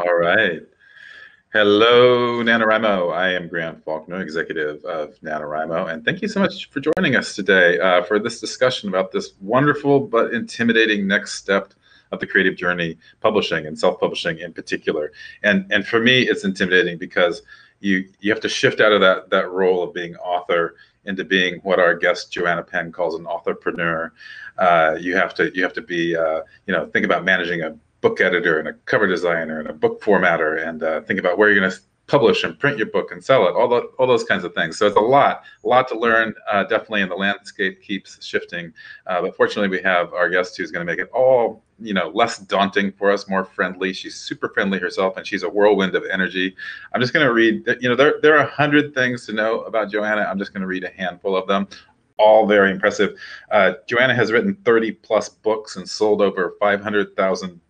All right. Hello, NaNoWriMo. I am Grant Faulkner, executive of NaNoWriMo, and thank you so much for joining us today uh, for this discussion about this wonderful but intimidating next step of the creative journey, publishing and self-publishing in particular. And and for me, it's intimidating because you you have to shift out of that that role of being author into being what our guest Joanna Penn calls an authorpreneur. Uh, you have to you have to be uh, you know think about managing a book editor and a cover designer and a book formatter and uh, think about where you're going to publish and print your book and sell it all, the, all those kinds of things. So it's a lot a lot to learn uh, definitely and the landscape keeps shifting. Uh, but fortunately we have our guest who's going to make it all you know less daunting for us more friendly. She's super friendly herself and she's a whirlwind of energy. I'm just going to read you know there, there are a hundred things to know about joanna. I'm just going to read a handful of them. All very impressive. Uh, joanna has written 30 plus books and sold over 500000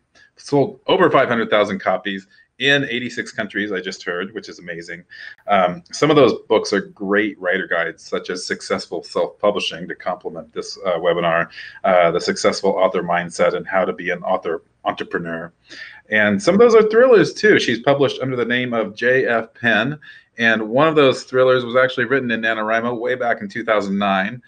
sold over 500,000 copies in 86 countries, I just heard, which is amazing. Um, some of those books are great writer guides, such as Successful Self Publishing, to complement this uh, webinar, uh, The Successful Author Mindset, and How to Be an Author Entrepreneur. And some of those are thrillers too. She's published under the name of J.F. Penn. And one of those thrillers was actually written in NaNoWriMo way back in 2009.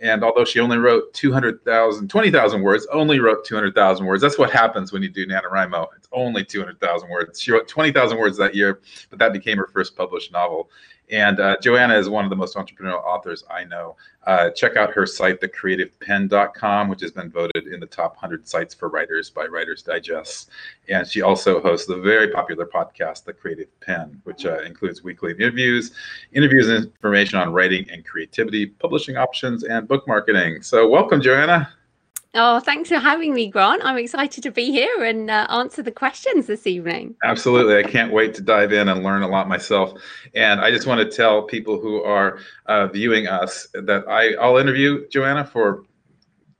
And although she only wrote 200,000, 20,000 words, only wrote 200,000 words. That's what happens when you do NaNoWriMo. It's only 200,000 words. She wrote 20,000 words that year, but that became her first published novel. And uh, Joanna is one of the most entrepreneurial authors I know. Uh, check out her site, thecreativepenn.com, which has been voted in the top 100 sites for writers by Writers Digest. And she also hosts the very popular podcast, The Creative Penn, which uh, includes weekly interviews, interviews and information on writing and creativity, publishing options, and book marketing. So, welcome, Joanna. Oh, thanks for having me, Grant. I'm excited to be here and uh, answer the questions this evening. Absolutely. I can't wait to dive in and learn a lot myself. And I just want to tell people who are uh, viewing us that I, I'll interview Joanna for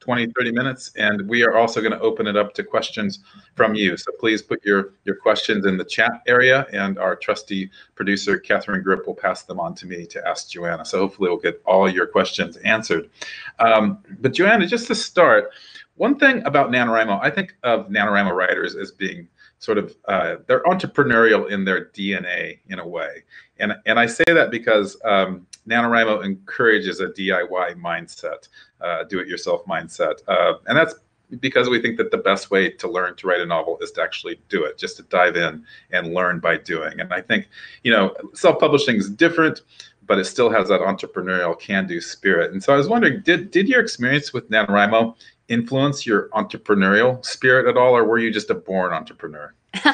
20, 30 minutes. And we are also going to open it up to questions from you. So please put your, your questions in the chat area and our trusty producer, Catherine Grip, will pass them on to me to ask Joanna. So hopefully we'll get all your questions answered. Um, but Joanna, just to start, one thing about NaNoWriMo, I think of NaNoWriMo writers as being sort of uh, they're entrepreneurial in their DNA in a way, and and I say that because um, NaNoWriMo encourages a DIY mindset, uh, do-it-yourself mindset, uh, and that's because we think that the best way to learn to write a novel is to actually do it, just to dive in and learn by doing. And I think, you know, self-publishing is different, but it still has that entrepreneurial can-do spirit. And so I was wondering, did did your experience with NaNoWriMo influence your entrepreneurial spirit at all, or were you just a born entrepreneur?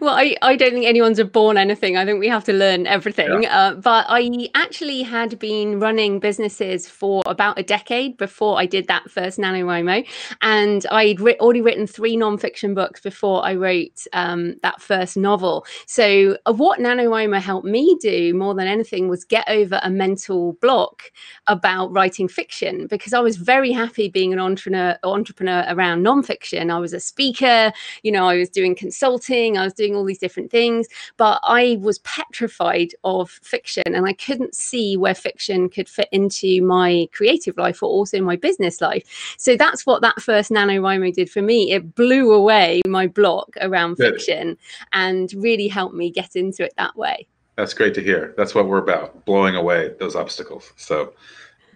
well, I, I don't think anyone's born anything. I think we have to learn everything. Yeah. Uh, but I actually had been running businesses for about a decade before I did that first NaNoWriMo. And I'd ri- already written three nonfiction books before I wrote um, that first novel. So, uh, what NaNoWriMo helped me do more than anything was get over a mental block about writing fiction because I was very happy being an entrepreneur, entrepreneur around nonfiction. I was a speaker, you know, I was doing consulting I was doing all these different things, but I was petrified of fiction and I couldn't see where fiction could fit into my creative life or also my business life. So that's what that first NaNoWriMo did for me. It blew away my block around Good. fiction and really helped me get into it that way. That's great to hear. That's what we're about, blowing away those obstacles. So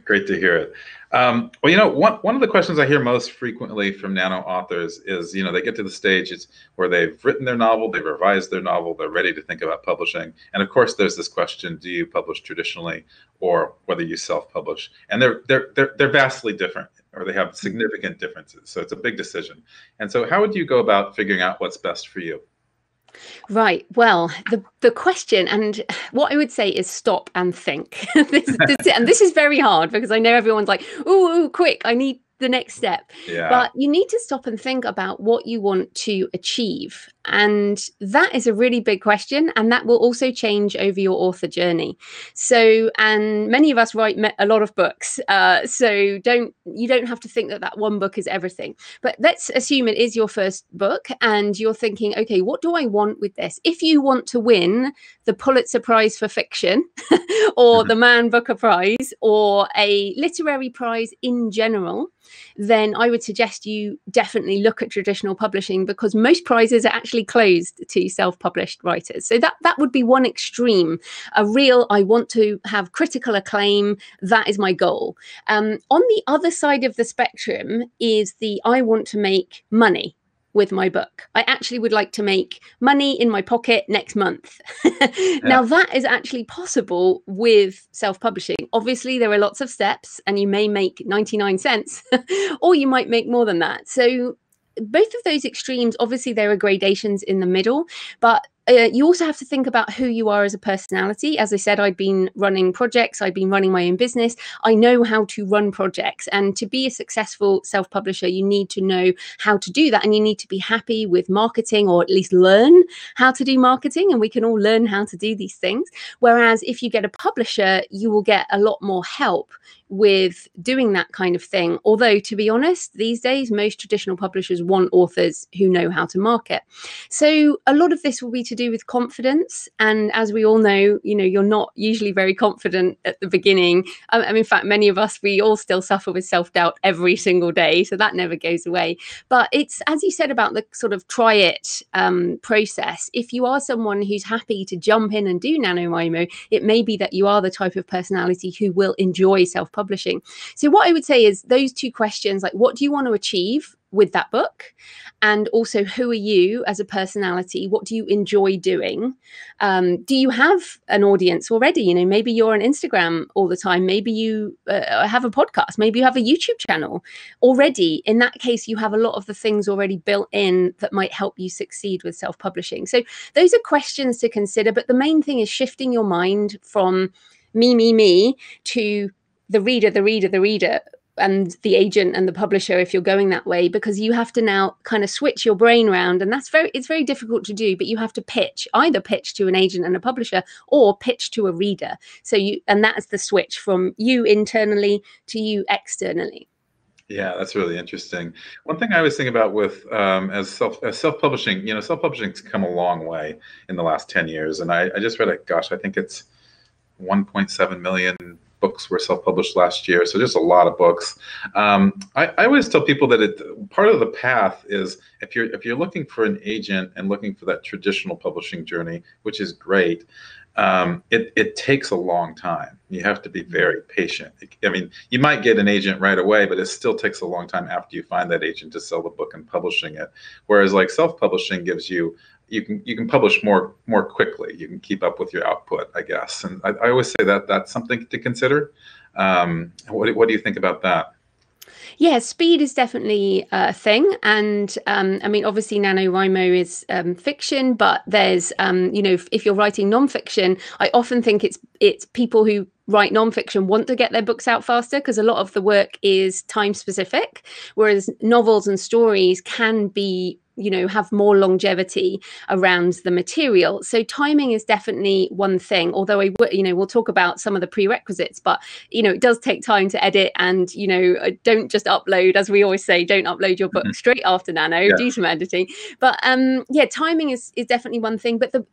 great to hear it. Um, well, you know, one, one of the questions I hear most frequently from nano authors is, you know, they get to the stage it's where they've written their novel, they've revised their novel, they're ready to think about publishing. And of course, there's this question, do you publish traditionally or whether you self-publish? And they're, they're, they're, they're vastly different or they have significant differences. So it's a big decision. And so how would you go about figuring out what's best for you? Right. Well, the the question and what I would say is stop and think. this, this, and this is very hard because I know everyone's like, "Ooh, ooh, quick! I need the next step. Yeah. But you need to stop and think about what you want to achieve. And that is a really big question. And that will also change over your author journey. So, and many of us write a lot of books. Uh, so don't, you don't have to think that that one book is everything. But let's assume it is your first book and you're thinking, okay, what do I want with this? If you want to win the Pulitzer Prize for fiction or mm-hmm. the Man Booker Prize or a literary prize in general, then I would suggest you definitely look at traditional publishing because most prizes are actually closed to self-published writers. So that that would be one extreme. A real I want to have critical acclaim. That is my goal. Um, on the other side of the spectrum is the I want to make money with my book. I actually would like to make money in my pocket next month. yeah. Now, that is actually possible with self publishing. Obviously, there are lots of steps, and you may make 99 cents, or you might make more than that. So, both of those extremes, obviously, there are gradations in the middle, but uh, you also have to think about who you are as a personality. As I said, I've been running projects, I've been running my own business. I know how to run projects. And to be a successful self publisher, you need to know how to do that. And you need to be happy with marketing or at least learn how to do marketing. And we can all learn how to do these things. Whereas if you get a publisher, you will get a lot more help with doing that kind of thing. Although, to be honest, these days, most traditional publishers want authors who know how to market. So, a lot of this will be to do with confidence. And as we all know, you know, you're not usually very confident at the beginning. Mean, in fact, many of us, we all still suffer with self doubt every single day. So, that never goes away. But it's, as you said about the sort of try it um, process, if you are someone who's happy to jump in and do NaNoWriMo, it may be that you are the type of personality who will enjoy self publishing. So, what I would say is those two questions like, what do you want to achieve? with that book? And also who are you as a personality? What do you enjoy doing? Um, do you have an audience already? You know maybe you're on instagram all the time. Maybe you uh, have a podcast. Maybe you have a youtube channel. Already in that case you have a lot of the things already built in that might help you succeed with self-publishing. So those are questions to consider but the main thing is shifting your mind from me me me to the reader the reader the reader and the agent and the publisher if you're going that way because you have to now kind of switch your brain around and that's very it's very difficult to do but you have to pitch either pitch to an agent and a publisher or pitch to a reader so you and that's the switch from you internally to you externally yeah, that's really interesting. One thing I was thinking about with um, as self as self publishing, you know, self publishing's come a long way in the last ten years, and I, I just read it. Gosh, I think it's 1.7 million books were self-published last year, so just a lot of books. Um, I, I, always tell people that it, part of the path is if you're if you're looking for an agent and looking for that traditional publishing journey, which is great. Um, it, it takes a long time. You have to be very patient. I mean, you might get an agent right away, but it still takes a long time after you find that agent to sell the book and publishing it. Whereas like self-publishing gives you you can you can publish more more quickly. You can keep up with your output, I guess. And I, I always say that that's something to consider. Um, what what do you think about that? Yeah, speed is definitely a thing. And um, I mean, obviously, NaNoWriMo is um, fiction, but there's, um, you know, if, if, you're writing nonfiction, I often think it's it's people who write nonfiction want to get their books out faster because a lot of the work is time specific, whereas novels and stories can be you know have more longevity around the material so timing is definitely one thing although i you know we'll talk about some of the prerequisites but you know it does take time to edit and you know uh, don't just upload as we always say don't upload your book mm-hmm. straight after nano yeah. do some editing but um yeah timing is is definitely one thing but the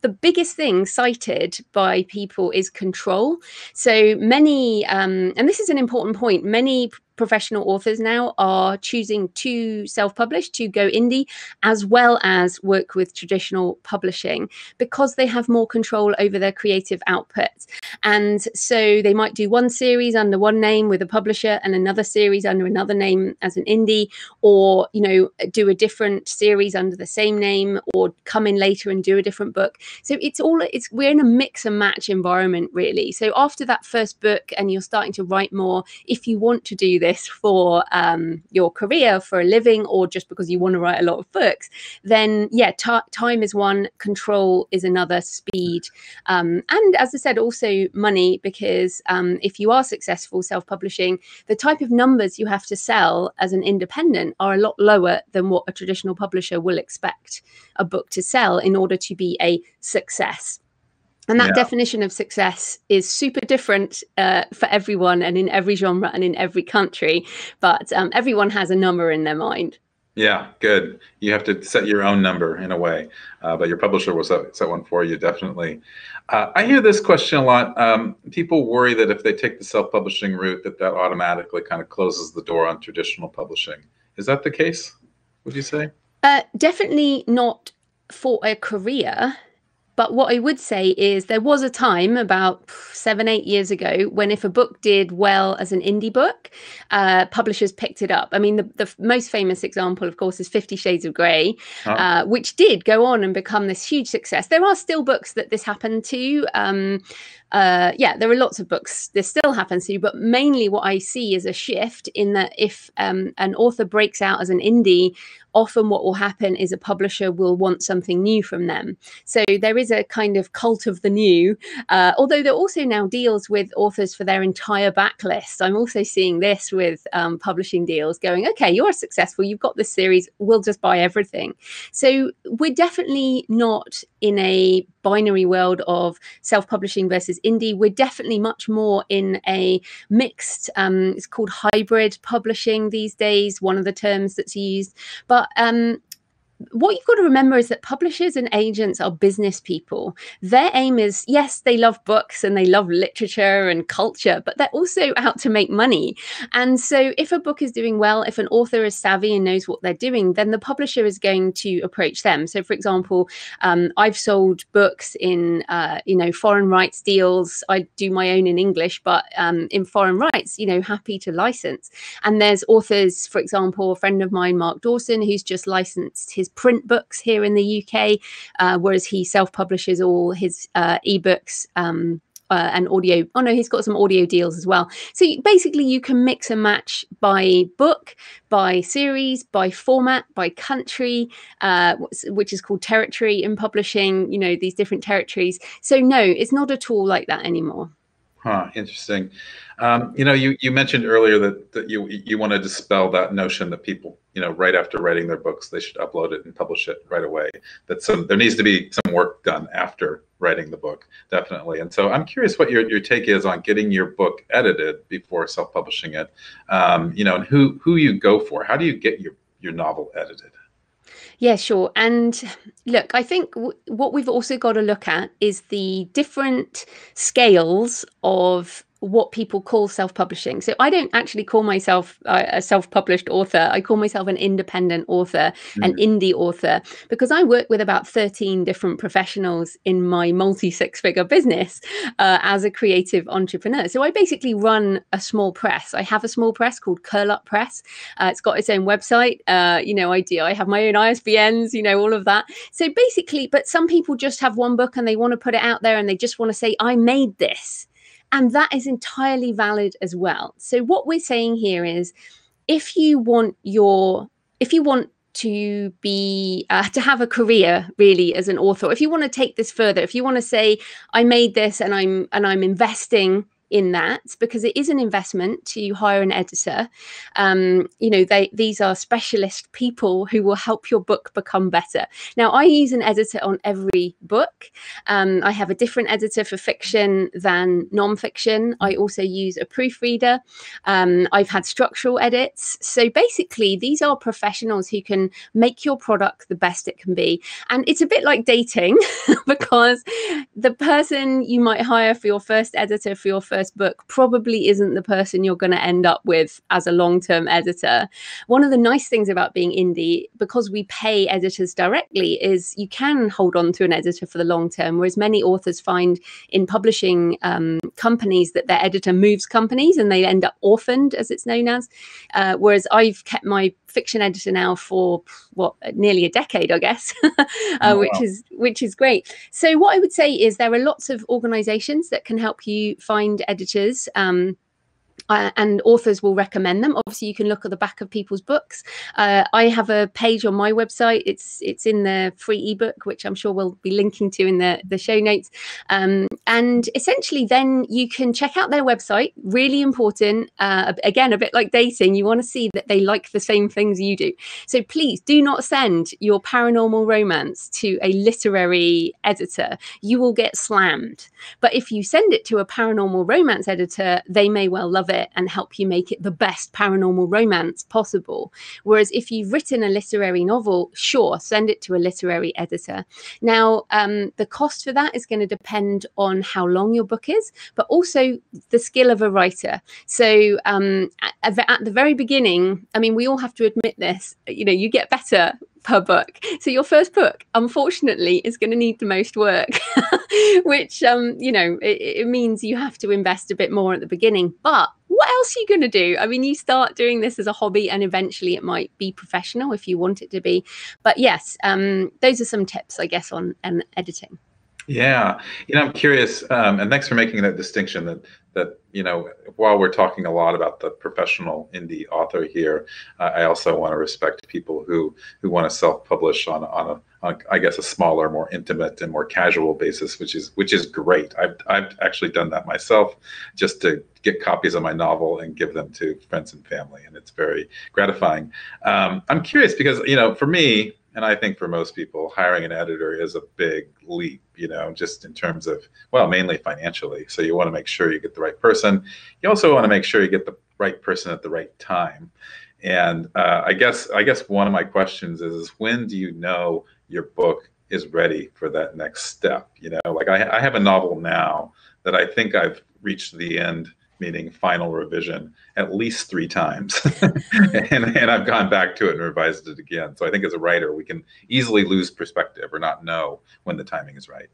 the biggest thing cited by people is control. So many, um, and this is an important point, many professional authors now are choosing to self publish, to go indie, as well as work with traditional publishing because they have more control over their creative output. And so they might do one series under one name with a publisher and another series under another name as an indie, or, you know, do a different series under the same name or come in later and do a different book. So it's all, it's, we're in a mix and match environment, really. So after that first book and you're starting to write more, if you want to do this, this for um, your career, for a living, or just because you want to write a lot of books, then yeah, t- time is one, control is another, speed. Um, and as I said, also money, because um, if you are successful self publishing, the type of numbers you have to sell as an independent are a lot lower than what a traditional publisher will expect a book to sell in order to be a success. And that yeah. definition of success is super different uh, for everyone and in every genre and in every country. But um, everyone has a number in their mind. Yeah, good. You have to set your own number in a way, uh, but your publisher will set, set one for you, definitely. Uh, I hear this question a lot. Um, people worry that if they take the self-publishing route, that that automatically kind of closes the door on traditional publishing. Is that the case? Would you say? Uh, definitely not for a career but what I would say is there was a time about seven, eight years ago when if a book did well as an indie book, uh, publishers picked it up. I mean, the, the most famous example, of course, is Fifty Shades of Grey, oh. uh, which did go on and become this huge success. There are still books that this happened to. Um, uh, yeah, there are lots of books this still happens to, but mainly what I see is a shift in that if um, an author breaks out as an indie, often what will happen is a publisher will want something new from them. So there is a kind of cult of the new, uh, although there are also now deals with authors for their entire backlist. I'm also seeing this with um, publishing deals going, okay, you're successful, you've got this series, we'll just buy everything. So we're definitely not in a binary world of self-publishing versus indie. We're definitely much more in a mixed um, it's called hybrid publishing these days one of the terms that's used. But um, what you've got to remember is that publishers and agents are business people. Their aim is yes, they love books and they love literature and culture, but they're also out to make money. And so, if a book is doing well, if an author is savvy and knows what they're doing, then the publisher is going to approach them. So, for example, um, I've sold books in uh, you know foreign rights deals. I do my own in English, but um, in foreign rights, you know, happy to license. And there's authors, for example, a friend of mine, Mark Dawson, who's just licensed his print books here in the UK, uh, whereas he self publishes all his uh, ebooks. Um, uh, and audio. Oh no, he's got some audio deals as well. So basically, you can mix and match by book, by series, by format, by country, uh, which is called territory in publishing. You know these different territories. So no, it's not at all like that anymore. Huh, interesting. Um, you know, you, you mentioned earlier that, that you you want to dispel that notion that people, you know, right after writing their books, they should upload it and publish it right away. That some there needs to be some work done after writing the book, definitely. And so I'm curious what your, your take is on getting your book edited before self-publishing it. Um, you know, and who who you go for. How do you get your your novel edited? Yeah, sure. And look, I think w- what we've also got to look at is the different scales of what people call self-publishing. So I don't actually call myself a self-published author. I call myself an independent author, mm. an indie author, because I work with about 13 different professionals in my multi six-figure business uh, as a creative entrepreneur. So I basically run a small press. I have a small press called Curl Up Press. Uh, it's got its own website. Uh, you know, I do. I have my own ISBNs. You know, all of that. So basically, but some people just have one book and they want to put it out there and they just want to say, "I made this." And that is entirely valid as well. So, what we're saying here is if you want your, if you want to be uh, to have a career really as an author if you want to take this further if you want to say i made this and i'm and i'm investing in that because it is an investment to hire an editor. Um, you know, they these are specialist people who will help your book become better. Now, I use an editor on every book. Um, I have a different editor for fiction than nonfiction. I also use a proofreader. Um, I've had structural edits. So basically, these are professionals who can make your product the best it can be. And it's a bit like dating because the person you might hire for your first editor for your first first book probably isn't the person you're going to end up with as a long term editor. One of the nice things about being indie, because we pay editors directly, is you can hold on to an editor for the long term, whereas many authors find in publishing um, companies that their editor moves companies and they end up orphaned, as it's known as. Uh, whereas I've kept my fiction editor now for what nearly a decade, I guess, uh, oh, which wow. is which is great. So what I would say is there are lots of organisations that can help you find editors. Um, uh, and authors will recommend them. Obviously, you can look at the back of people's books. Uh, I have a page on my website. It's it's in the free ebook, which I'm sure we'll be linking to in the the show notes. Um, and essentially, then you can check out their website. Really important. Uh, again, a bit like dating, you want to see that they like the same things you do. So please do not send your paranormal romance to a literary editor. You will get slammed. But if you send it to a paranormal romance editor, they may well love it it and help you make it the best paranormal romance possible. Whereas if you've written a literary novel, sure, send it to a literary editor. Now, um, the cost for that is going to depend on how long your book is, but also the skill of a writer. So um, at, at the very beginning, I mean, we all have to admit this, you know, you get better per book. So your first book, unfortunately, is going to need the most work, which um, you know it, it means you have to invest a bit more at the beginning. But what else are you going to do? I mean, you start doing this as a hobby, and eventually it might be professional if you want it to be. But yes, um, those are some tips, I guess, on um, editing. Yeah, you know, I'm curious, um, and thanks for making that distinction. That that you know, while we're talking a lot about the professional indie author here, uh, I also want to respect people who who want to self-publish on on a on, I guess a smaller, more intimate, and more casual basis, which is which is great. I've I've actually done that myself, just to get copies of my novel and give them to friends and family, and it's very gratifying. Um, I'm curious because you know, for me, and I think for most people, hiring an editor is a big leap, you know, just in terms of, well, mainly financially. So you want to make sure you get the right person. You also want to make sure you get the right person at the right time. And uh, I guess I guess one of my questions is, is when do you know your book is ready for that next step? You know, like I, I have a novel now that I think I've reached the end meaning final revision, at least three times. and, and I've gone back to it and revised it again. So I think as a writer, we can easily lose perspective or not know when the timing is right.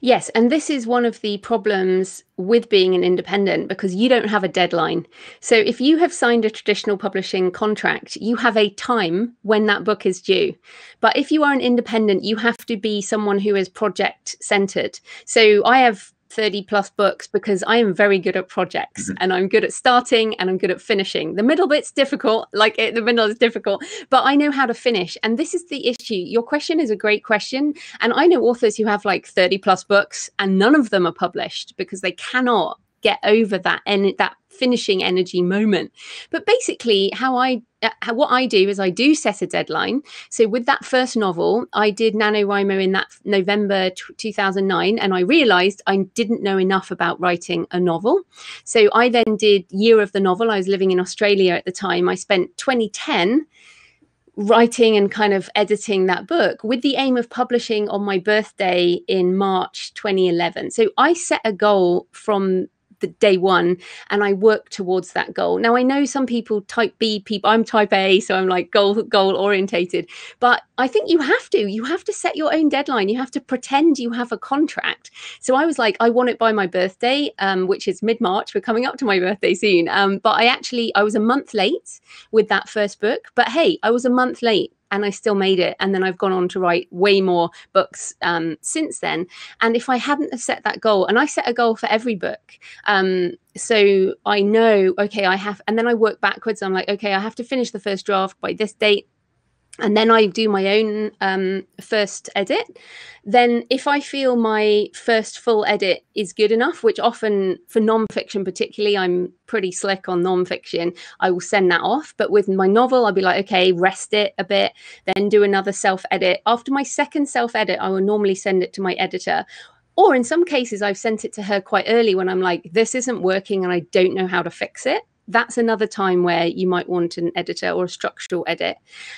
Yes, and this is one of the problems with being an independent because you don't have a deadline. So if you have signed a traditional publishing contract, you have a time when that book is due. But if you are an independent, you have to be someone who is project centered. So I have 30 plus books because I am very good at projects mm-hmm. and I'm good at starting and I'm good at finishing. The middle bit's difficult, like it, the middle is difficult, but I know how to finish. And this is the issue. Your question is a great question. And I know authors who have like 30 plus books and none of them are published because they cannot get over that and that finishing energy moment. But basically, how I uh, what I do is I do set a deadline. So with that first novel, I did NaNoWriMo in that November t- 2009, and I realized I didn't know enough about writing a novel. So I then did Year of the Novel. I was living in Australia at the time. I spent 2010 writing and kind of editing that book with the aim of publishing on my birthday in March 2011. So I set a goal from the day one and I work towards that goal. Now I know some people type B people I'm type A so I'm like goal goal orientated but I think you have to you have to set your own deadline you have to pretend you have a contract. So I was like I want it by my birthday um, which is mid-March we're coming up to my birthday soon um, but I actually I was a month late with that first book but hey I was a month late and I still made it. And then I've gone on to write way more books um, since then. And if I hadn't have set that goal, and I set a goal for every book, um, so I know, okay, I have, and then I work backwards. I'm like, okay, I have to finish the first draft by this date and then I do my own um, first edit. Then, if I feel my first full edit is good enough, which often for nonfiction, particularly, I'm pretty slick on nonfiction, I will send that off. But with my novel, I'll be like, okay, rest it a bit, then do another self edit. After my second self edit, I will normally send it to my editor. Or in some cases, I've sent it to her quite early when I'm like, this isn't working and I don't know how to fix it that's another time where you might want an editor or a structural edit.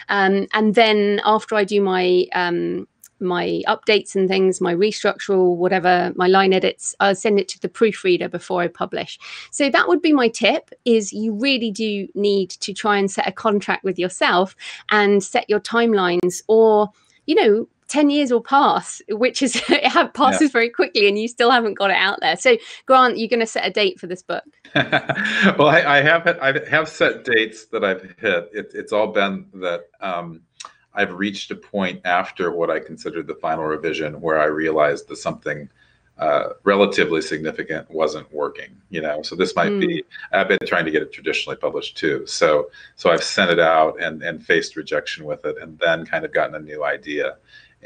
Um, and then after I do my um, my updates and things, my restructural, whatever, my line edits, I'll send it to the proofreader before I publish. So that would be my tip is you really do need to try and set a contract with yourself and set your timelines or, you know, 10 years will pass, which is it passes yeah. very quickly and you still haven't got it out there. So Grant, you're going to set a date for this book. well, I, I, have I have set dates that I've hit. It, it's all been that um, I've reached a point after what I considered the final revision where I realized that something uh, relatively significant wasn't working. You know, so this might mm. be. Hmm. I've been trying to get it traditionally published too. So so I've sent it out and and faced rejection with it, and then kind of gotten a new idea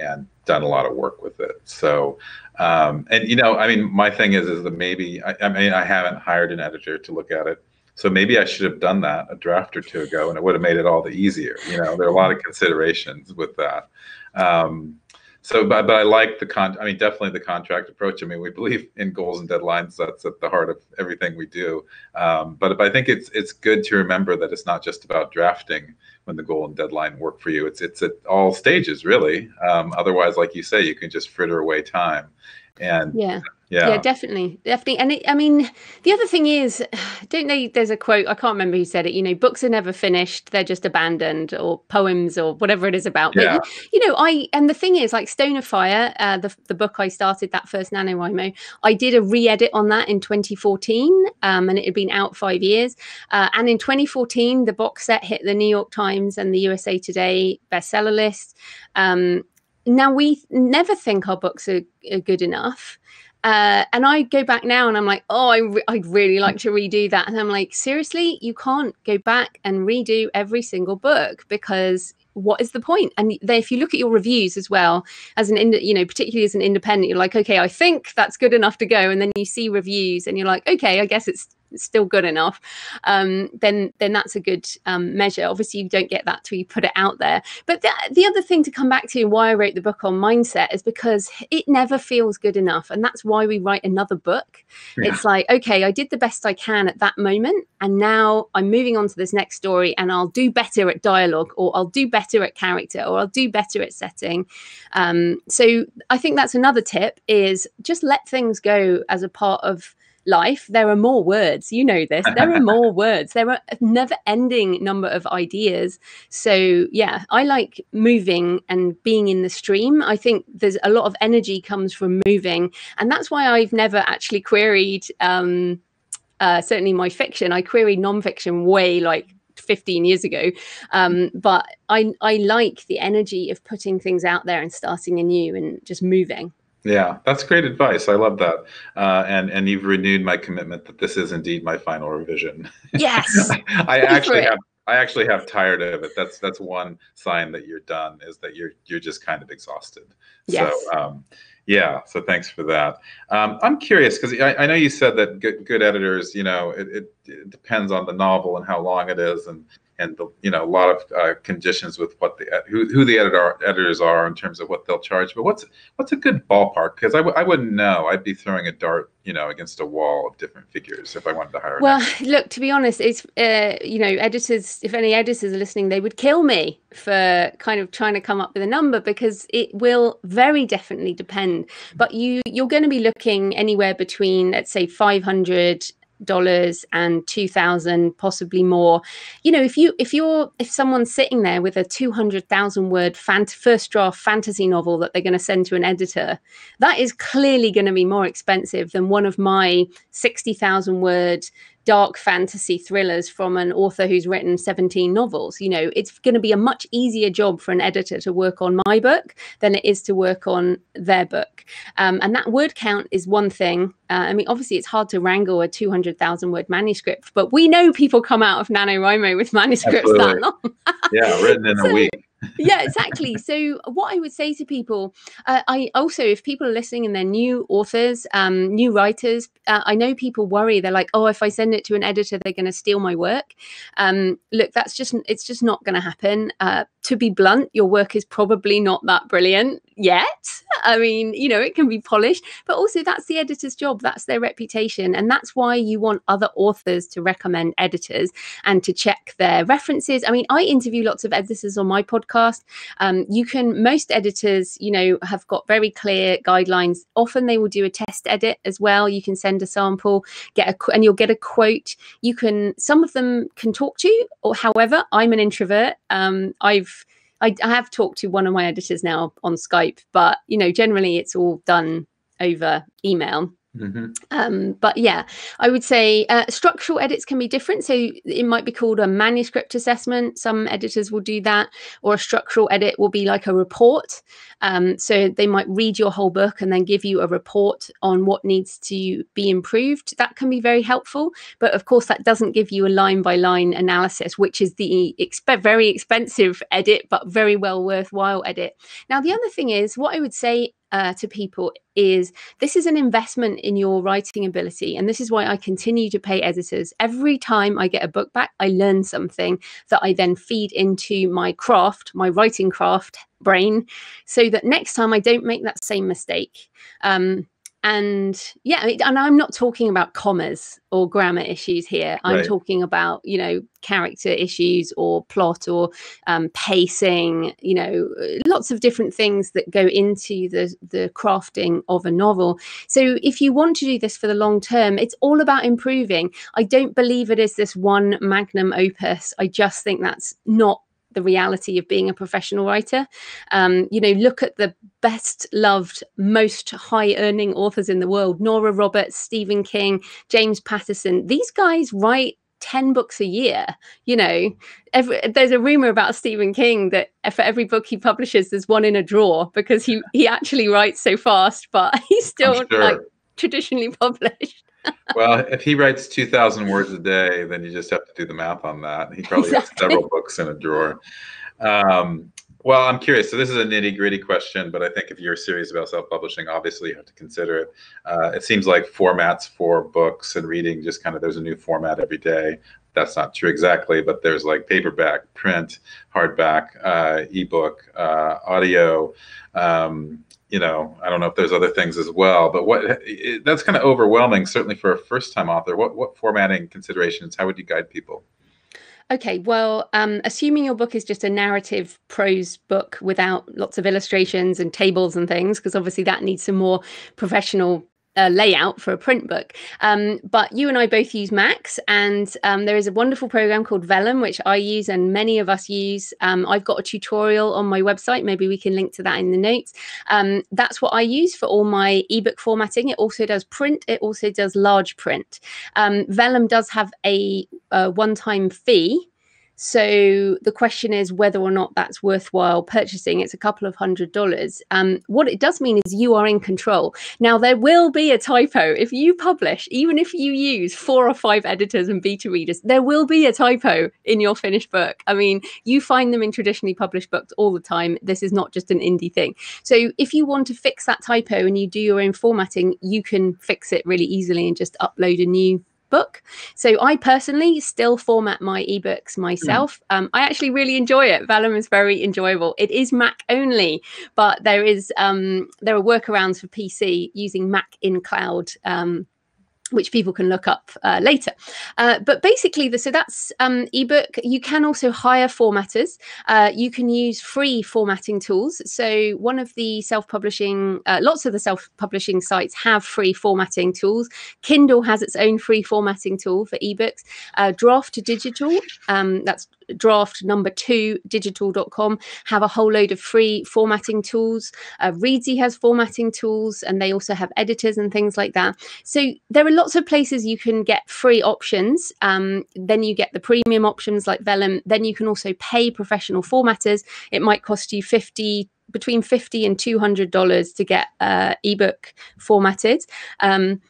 and done a lot of work with it. So, um, and you know, I mean, my thing is, is that maybe I, I, mean, I haven't hired an editor to look at it, so maybe I should have done that a draft or two ago, and it would have made it all the easier. You know, there are a lot of considerations with that. Um, so, but, but I like the con. I mean, definitely the contract approach. I mean, we believe in goals and deadlines. That's at the heart of everything we do. Um, but, but I think it's it's good to remember that it's not just about drafting when the goal and deadline work for you. It's it's at all stages really. Um, otherwise, like you say, you can just fritter away time. And yeah. Yeah. yeah, definitely, definitely. And it, I mean, the other thing is, don't know. There's a quote I can't remember who said it. You know, books are never finished; they're just abandoned, or poems, or whatever it is about. Yeah. But you know, I and the thing is, like Stone of Fire, uh, the the book I started that first NaNoWriMo, I did a re-edit on that in 2014, um, and it had been out five years. Uh, and in 2014, the box set hit the New York Times and the USA Today bestseller list. Um, now we never think our books are, are good enough. Uh, and I go back now and I'm like, oh, I re- I'd really like to redo that. And I'm like, seriously, you can't go back and redo every single book because what is the point? And then if you look at your reviews as well, as an ind- you know, particularly as an independent, you're like, okay, I think that's good enough to go. And then you see reviews and you're like, okay, I guess it's still good enough, um, then then that's a good um, measure. Obviously, you don't get that till you put it out there. But the, the other thing to come back to why I wrote the book on mindset is because it never feels good enough, and that's why we write another book. Yeah. It's like, okay, I did the best I can at that moment, and now I'm moving on to this next story, and I'll do better at dialogue, or I'll do better at character, or I'll do better at setting. Um, so I think that's another tip: is just let things go as a part of life there are more words. You know this. There are more words. There are a never ending number of ideas. So yeah i like moving and being in the stream. I think there's a lot of energy comes from moving. And that's why i've never actually queried um uh, certainly my fiction. I queried nonfiction way like 15 years ago. Um, but I, I like the energy of putting things out there and starting anew and just moving Yeah, that's great advice. I love that, uh, and and you've renewed my commitment that this is indeed my final revision. yes I actually have I actually have tired of it. That's that's one sign that you're done is that you're you're just kind of exhausted. Yes. So um, yeah, so thanks for that. Um, I'm curious because I, I know you said that good, good editors, you know, it, it, it depends on the novel and how long it is, and and the, you know a lot of uh, conditions with what the who, who the editor editors are in terms of what they'll charge. But what's what's a good ballpark? Because I w- I wouldn't know. I'd be throwing a dart, you know, against a wall of different figures if I wanted to hire. Well, look, to be honest, it's uh, you know, editors. If any editors are listening, they would kill me for kind of trying to come up with a number because it will very definitely depend. But you you're going to be looking anywhere between, let's say, five hundred dollars and 2000 possibly more. You know if you if you're if someone's sitting there with a 200,000 word fant- first draft fantasy novel that they're going to send to an editor that is clearly going to be more expensive than one of my 60,000 word dark fantasy thrillers from an author who's written 17 novels. You know, it's going to be a much easier job for an editor to work on my book than it is to work on their book. Um, and that word count is one thing. Uh, I mean, obviously, it's hard to wrangle a 200,000 word manuscript, but we know people come out of NaNoWriMo with manuscripts Absolutely. that long. yeah, written in a week. Yeah exactly. So what i would say to people uh, i also if people are listening and they're new authors um, new writers uh, i know people worry. They're like oh if i send it to an editor they're going to steal my work. Um, look that's just it's just not going to happen. Uh, to be blunt your work is probably not that brilliant yet. I mean you know it can be polished but also that's the editor's job that's their reputation and that's why you want other authors to recommend editors and to check their references. I mean i interview lots of editors on my podcast um, you can most editors you know have got very clear guidelines. Often they will do a test edit as well. You can send a sample get a and you'll get a quote. You can some of them can talk to you or however i'm an introvert. Um, i've I, I have talked to one of my editors now on skype but you know generally it's all done over email hmm um, but yeah, I would say uh, structural edits can be different. So it might be called a manuscript assessment. Some editors will do that, or a structural edit will be like a report. Um, so they might read your whole book and then give you a report on what needs to be improved. That can be very helpful. But of course, that doesn't give you a line by line analysis, which is the exp- very expensive edit, but very well worthwhile edit. Now, the other thing is, what I would say uh, to people is this is an investment in your writing ability. And this is why I continue to pay editors. Every time I get a book back, I learn something that I then feed into my craft, my writing craft brain, so that next time I don't make that same mistake. Um, and yeah and i'm not talking about commas or grammar issues here. I'm right. talking about you know character issues or plot or um, pacing you know lots of different things that go into the the crafting of a novel. So if you want to do this for the long term it's all about improving. I don't believe it is this one magnum opus. I just think that's not the reality of being a professional writer. Um, you know, look at the best loved, most high earning authors in the world Nora Roberts, Stephen King, James Patterson. These guys write 10 books a year you know every, there's a rumor about stephen king that for every book he publishes there's one in a drawer because he he actually writes so fast but he's still sure. like traditionally published well, if he writes 2,000 words a day, then you just have to do the math on that. He probably exactly. has several books in a drawer. Um, well, I'm curious. So this is a nitty gritty question, but I think if you're serious about self-publishing, obviously you have to consider it. Uh, it seems like formats for books and reading just kind of there's a new format every day. That's not true exactly, but there's like paperback, print, hardback, uh, ebook, uh, audio. Um, you know, I don't know if there's other things as well, but what it, that's kind of overwhelming, certainly for a first-time author. What what formatting considerations? How would you guide people? Okay, well, um, assuming your book is just a narrative prose book without lots of illustrations and tables and things, because obviously that needs some more professional uh, layout for a print book. Um, but you and I both use Macs, and um, there is a wonderful program called Vellum, which I use and many of us use. Um, I've got a tutorial on my website. Maybe we can link to that in the notes. Um, that's what I use for all my ebook formatting. It also does print, it also does large print. Um, Vellum does have a, a one time fee so the question is whether or not that's worthwhile purchasing. It's a couple of hundred dollars. Um, what it does mean is you are in control. Now, there will be a typo. If you publish, even if you use four or five editors and beta readers, there will be a typo in your finished book. I mean, you find them in traditionally published books all the time. This is not just an indie thing. So if you want to fix that typo and you do your own formatting, you can fix it really easily and just upload a new book. So I personally still format my ebooks myself. Mm. Um, I actually really enjoy it. Vellum is very enjoyable. It is Mac only, but there is um, there are workarounds for PC using MacinCloud. Um, which people can look up uh, later. Uh, but basically, the, so that's um, ebook. You can also hire formatters. Uh, you can use free formatting tools. So one of the self-publishing, uh, lots of the self-publishing sites have free formatting tools. Kindle has its own free formatting tool for ebooks. Uh, Draft to Digital, um, that's draft number two digital.com have a whole load of free formatting tools. Uh, Reedsy has formatting tools and they also have editors and things like that. So there are lots of places you can get free options. Um, then you get the premium options like Vellum. Then you can also pay professional formatters. It might cost you 50 between 50 and 200 dollars to get uh, ebook formatted um,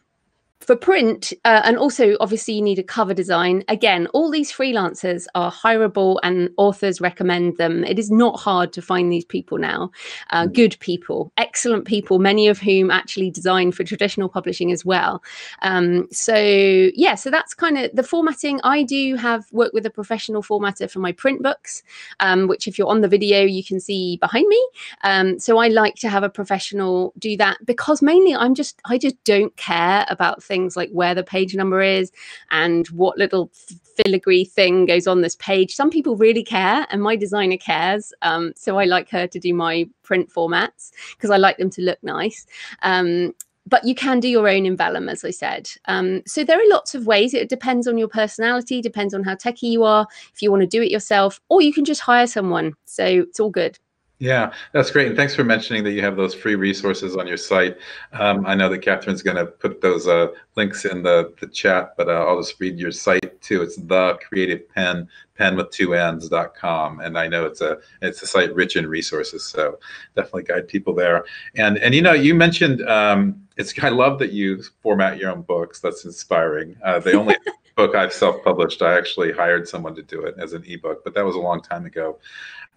for print, uh, and also obviously you need a cover design. Again, all these freelancers are hireable and authors recommend them. It is not hard to find these people now. Uh, mm. good people, excellent people, many of whom actually design for traditional publishing as well. Um, so, yeah, so that's kind of the formatting. I do have worked with a professional formatter for my print books, um, which if you're on the video, you can see behind me. Um, so I like to have a professional do that because mainly I'm just, I just don't care about things like where the page number is and what little filigree thing goes on this page. Some people really care, and my designer cares. Um, so I like her to do my print formats because I like them to look nice. Um, but you can do your own in Vellum, as I said. Um, so there are lots of ways. It depends on your personality, depends on how techy you are. If you want to do it yourself, or you can just hire someone. So it's all good. Yeah, that's great. And thanks for mentioning that you have those free resources on your site. Um, I know that Catherine's going to put those uh, links in the, the chat, but uh, I'll just read your site too. It's the creative pen, pen with two ends.com. And I know it's a it's a site rich in resources. So definitely guide people there. And and you know, you mentioned um, it's I love that you format your own books. That's inspiring. Uh, the only book I've self-published, I actually hired someone to do it as an ebook, but that was a long time ago.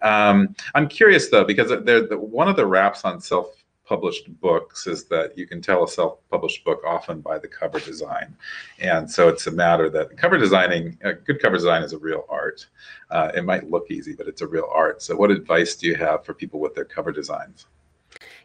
Um, I'm curious though, because the, one of the wraps on self-published books is that you can tell a self-published book often by the cover design, and so it's a matter that cover designing, a good cover design is a real art. Uh, it might look easy, but it's a real art. So, what advice do you have for people with their cover designs?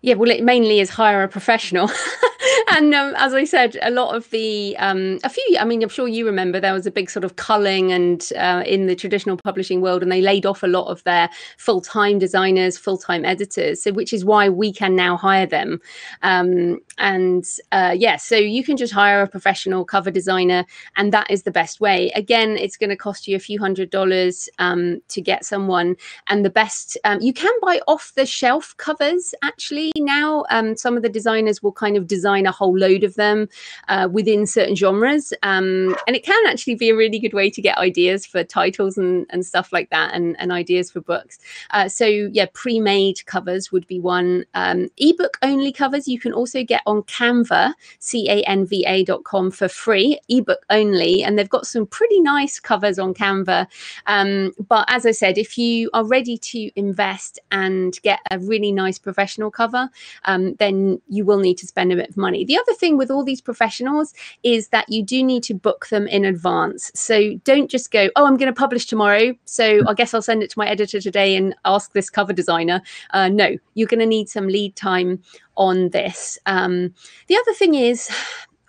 Yeah, well, it mainly is hire a professional. and um, as I said, a lot of the um, a few. I mean, I'm sure you remember there was a big sort of culling and uh, in the traditional publishing world, and they laid off a lot of their full time designers, full time editors. So, which is why we can now hire them. Um, and uh, yeah, so you can just hire a professional cover designer, and that is the best way. Again, it's going to cost you a few hundred dollars um, to get someone, and the best um, you can buy off the shelf covers actually now um, some of the designers will kind of design a whole load of them uh, within certain genres um, and it can actually be a really good way to get ideas for titles and, and stuff like that and, and ideas for books. Uh, so yeah pre-made covers would be one. Um, ebook only covers you can also get on canva c-a-n-v-a.com for free ebook only and they've got some pretty nice covers on canva. Um, but as i said if you are ready to invest and get a really nice professional cover cover, um, then you will need to spend a bit of money. The other thing with all these professionals is that you do need to book them in advance. So don't just go, oh, I'm going to publish tomorrow. So I guess I'll send it to my editor today and ask this cover designer. Uh, no, you're going to need some lead time on this. Um, the other thing is,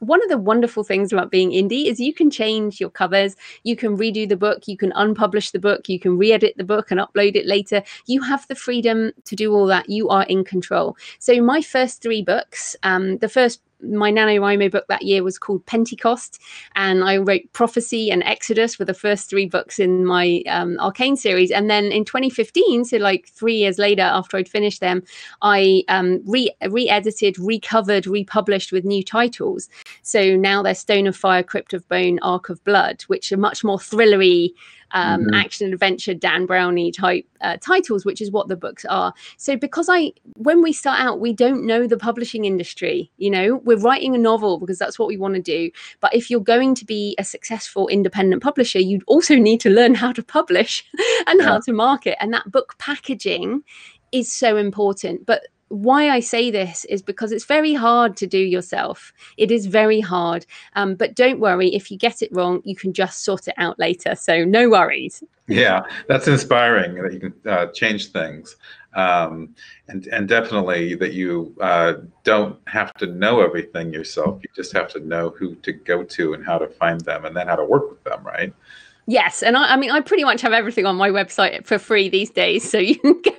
one of the wonderful things about being indie is you can change your covers, you can redo the book, you can unpublish the book, you can re edit the book and upload it later. You have the freedom to do all that. You are in control. So, my first three books, um, the first my NaNoWriMo book that year was called Pentecost, and I wrote Prophecy and Exodus were the first three books in my um, ARKANE series. And then in 2015, so like three years later after I'd finished them, I um, re edited, recovered, republished with new titles. So now they're Stone of Fire, Crypt of Bone, Ark of Blood, which are much more thrillery um, mm-hmm. action adventure Dan Brownie type uh, titles, which is what the books are. So because I, when we start out, we don't know the publishing industry. You know, we're writing a novel because that's what we want to do. But if you're going to be a successful independent publisher, you also need to learn how to publish and yeah. how to market. And that book packaging is so important. But why I say this is because it's very hard to do yourself. It is very hard. Um, but don't worry, if you get it wrong, you can just sort it out later. So no worries. Yeah, that's inspiring that you can uh, change things. Um, and, and definitely that you uh, don't have to know everything yourself. You just have to know who to go to and how to find them and then how to work with them, right? Yes, and I, I, mean, I pretty much have everything on my website for free these days, so you can go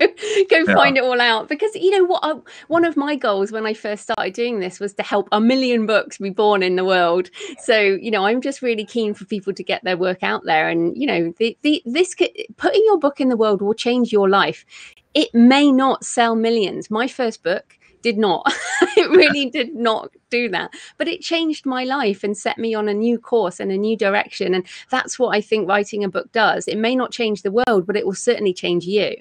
go yeah. find it all out. Because you know what, I, one of my goals when I first started doing this was to help a million books be born in the world. So you know, I'm just really keen for people to get their work out there, and you know, the, the this putting your book in the world will change your life. It may not sell millions. My first book did not. it really did not do that. But it changed my life and set me on a new course and a new direction. And that's what I think writing a book does. It may not change the world, but it will certainly change you.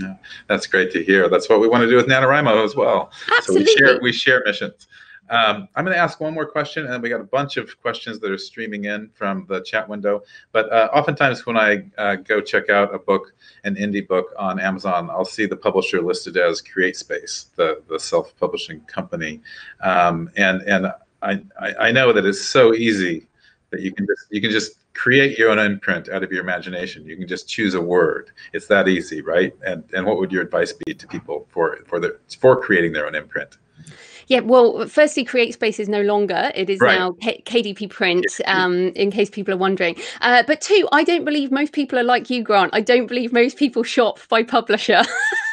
Yeah, that's great to hear. That's what we want to do with NaNoWriMo as well. Absolutely. So we share, we share missions. Um, I'm going to ask one more question, and then we got a bunch of questions that are streaming in from the chat window. But uh, oftentimes, when I uh, go check out a book, an indie book on Amazon, I'll see the publisher listed as CreateSpace, the the self-publishing company, um, and and I, I know that it's so easy that you can just you can just create your own imprint out of your imagination. You can just choose a word. It's that easy, right? And and what would your advice be to people for for the for creating their own imprint? Yeah, well, firstly, CreateSpace is no longer. It is right. now K- KDP Print, um, in case people are wondering. Uh, but two, I don't believe most people are like you, Grant. I don't believe most people shop by publisher.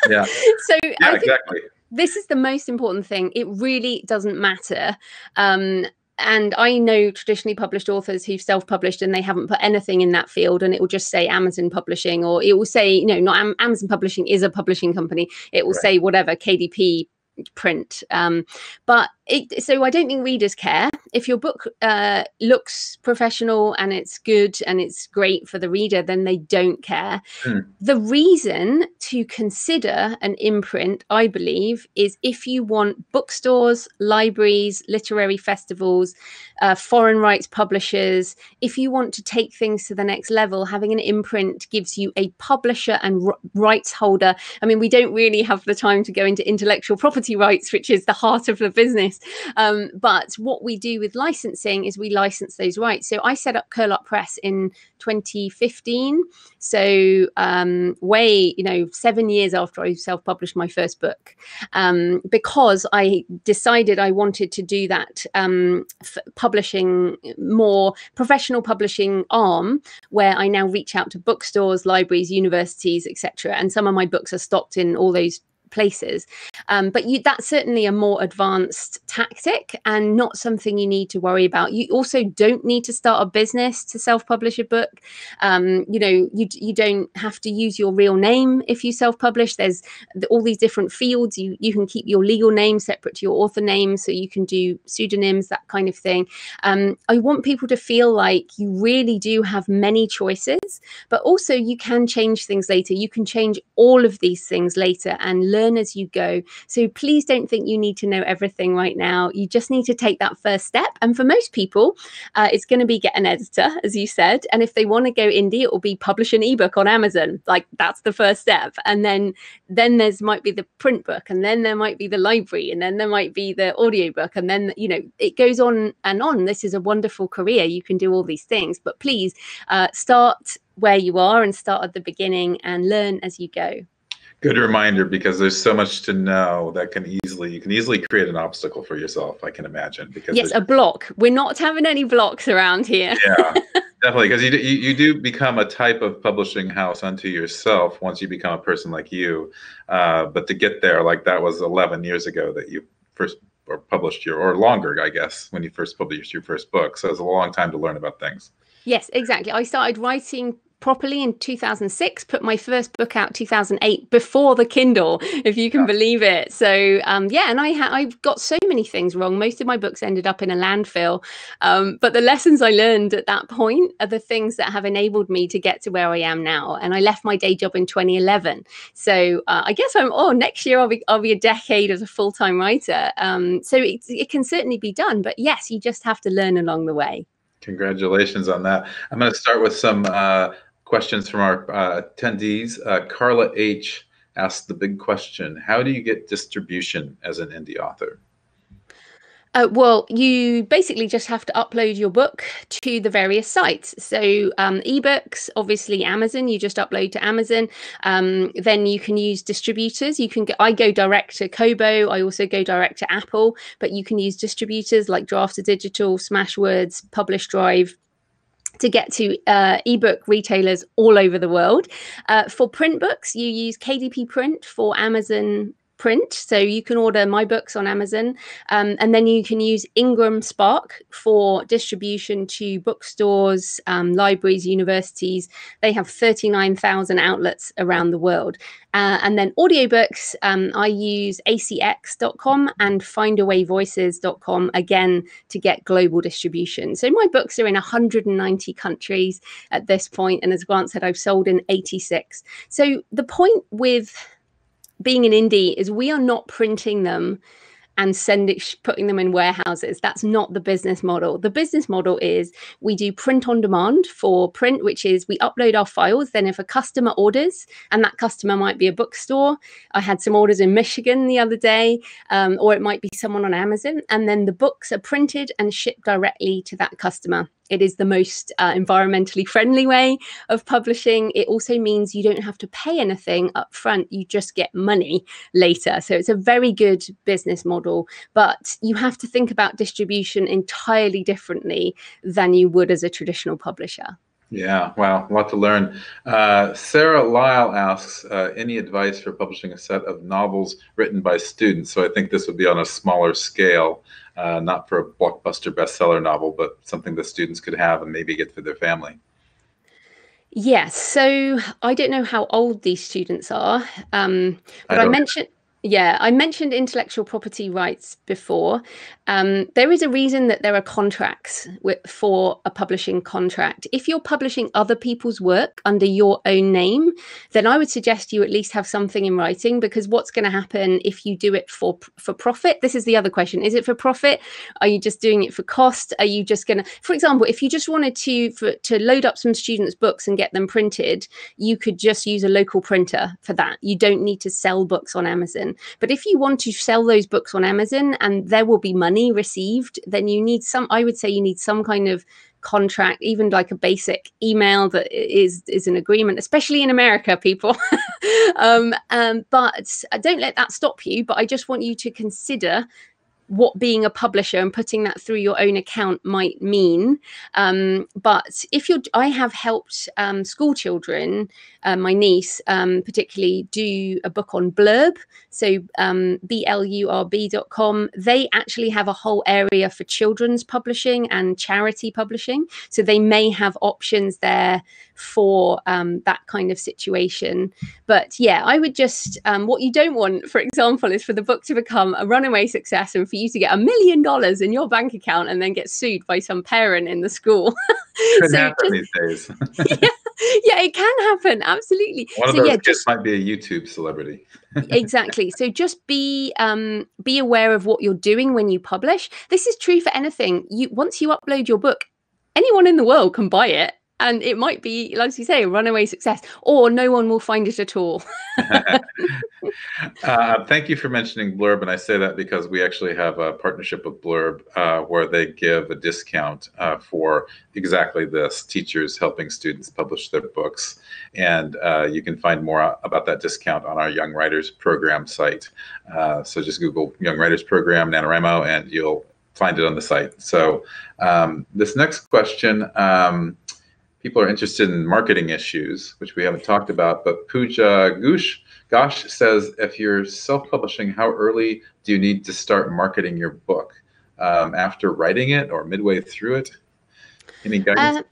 Yeah. so yeah, exactly. This is the most important thing. It really doesn't matter. Um, and I know traditionally published authors who've self-published and they haven't put anything in that field, and it will just say Amazon Publishing, or it will say, you know, not Amazon Publishing is a publishing company. It will right. say whatever KDP print. Um, but it, so I don't think readers care. If your book uh, looks professional and it's good and it's great for the reader, then they don't care. Mm. The reason to consider an imprint, I believe, is if you want bookstores, libraries, literary festivals, uh, foreign rights publishers, if you want to take things to the next level, having an imprint gives you a publisher and r- rights holder. I mean, we don't really have the time to go into intellectual property rights, which is the heart of the business honest. Um, but what we do with licensing is we license those rights. So I set up Curl Up Press in 2015. So um, way, you know, seven years after I self-published my first book, um, because I decided I wanted to do that um, publishing more professional publishing arm, where I now reach out to bookstores, libraries, universities, etc. And some of my books are stocked in all those places. Um, but you, that's certainly a more advanced tactic and not something you need to worry about. You also don't need to start a business to self-publish a book. Um, you know, you you don't have to use your real name if you self-publish. There's all these different fields. You you can keep your legal name separate to your author name, so you can do pseudonyms, that kind of thing. Um, I want people to feel like you really do have many choices, but also you can change things later. You can change all of these things later and learn as you go. So please don't think you need to know everything right now. You just need to take that first step. And for most people, uh, it's going to be get an editor, as you said. And if they want to go indie, it will be publish an ebook on Amazon. Like that's the first step. And then then there's might be the print book, and then there might be the library, and then there might be the audiobook, and then you know it goes on and on. This is a wonderful career. You can do all these things, but please uh, start where you are and start at the beginning and learn as you go good reminder because there's so much to know that can easily you can easily create an obstacle for yourself i can imagine because yes a block. We're not having any blocks around here. Yeah definitely because you, you, you do become a type of publishing house unto yourself once you become a person like you. Uh, but to get there like that was 11 years ago that you first or published your or longer i guess when you first published your first book. So it's a long time to learn about things. Yes, exactly. I started writing properly in 2006 put my first book out 2008 before the kindle if you can yeah. believe it. So um, yeah and i ha- i've got so many things wrong. Most of my books ended up in a landfill. Um, but the lessons i learned at that point are the things that have enabled me to get to where i am now. And i left my day job in 2011 so uh, i guess i'm oh next year i'll be i'll be a decade as a full-time writer. Um, so it, it can certainly be done but yes you just have to learn along the way. Congratulations on that. I'm going to start with some uh, questions from our uh, attendees. Uh, Carla H asked the big question How do you get distribution as an indie author? Uh, well, you basically just have to upload your book to the various sites. So, um, ebooks, obviously Amazon, you just upload to Amazon. Um, then you can use distributors. You can I go direct to Kobo. I also go direct to Apple, but you can use distributors like Draft2Digital, Smashwords, PublishDrive, to get to uh, ebook retailers all over the world. Uh, for print books, you use KDP Print for Amazon print. So you can order my books on Amazon, um, and then you can use IngramSpark for distribution to bookstores, um, libraries, universities. They have 39,000 outlets around the world. Uh, and then audiobooks, um, I use acx.com and findawayvoices.com again to get global distribution. So my books are in 190 countries at this point, and as Grant said, I've sold in 86. So the point with being an indie is we are not printing them and sending putting them in warehouses. That's not the business model. The business model is we do print on demand for print which is we upload our files. Then if a customer orders and that customer might be a bookstore. I had some orders in michigan the other day um, or it might be someone on amazon and then the books are printed and shipped directly to that customer it is the most uh, environmentally friendly way of publishing. It also means you don't have to pay anything up front, you just get money later. So it's a very good business model, but you have to think about distribution entirely differently than you would as a traditional publisher. Yeah, wow, a lot to learn. Uh, Sarah Lyle asks, uh, any advice for publishing a set of novels written by students? So I think this would be on a smaller scale uh, not for a blockbuster bestseller novel, but something that students could have and maybe get for their family. Yes. So I don't know how old these students are, um, but I, I mentioned. Yeah, I mentioned intellectual property rights before. Um, there is a reason that there are contracts with, for a publishing contract. If you're publishing other people's work under your own name, then I would suggest you at least have something in writing because what's going to happen if you do it for for profit? This is the other question: Is it for profit? Are you just doing it for cost? Are you just going to, for example, if you just wanted to for, to load up some students' books and get them printed, you could just use a local printer for that. You don't need to sell books on Amazon. But if you want to sell those books on Amazon and there will be money received, then you need some, I would say you need some kind of contract even like a basic email that is is an agreement especially in america people. Um, um, but don't let that stop you but i just want you to consider what being a publisher and putting that through your own account might mean. Um, but if you're, I have helped um, school children, uh, my niece um, particularly, do a book on Blurb. So um, blurb.com. They actually have a whole area for children's publishing and charity publishing. So they may have options there for um, that kind of situation. But yeah, I would just, um, what you don't want, for example, is for the book to become a runaway success and for you to get a million dollars in your bank account and then get sued by some parent in the school. Could so happen just, these days. yeah, yeah, it can happen. Absolutely. One of so, those yeah, just, might be a YouTube celebrity. exactly. So just be um, be aware of what you're doing when you publish. This is true for anything. You once you upload your book, anyone in the world can buy it and it might be like you say a runaway success or no one will find it at all. Uh, thank you for mentioning blurb and i say that because we actually have a partnership with blurb uh, where they give a discount uh, for exactly this teachers helping students publish their books. And uh, you can find more about that discount on our young writers program site. Uh, so just google young writers program nanowrimo and you'll find it on the site. So um, this next question um, people are interested in marketing issues, which we haven't talked about. But Pooja Goosh, Gosh says, if you're self-publishing, how early do you need to start marketing your book? Um, after writing it or midway through it? Any guidance? Uh,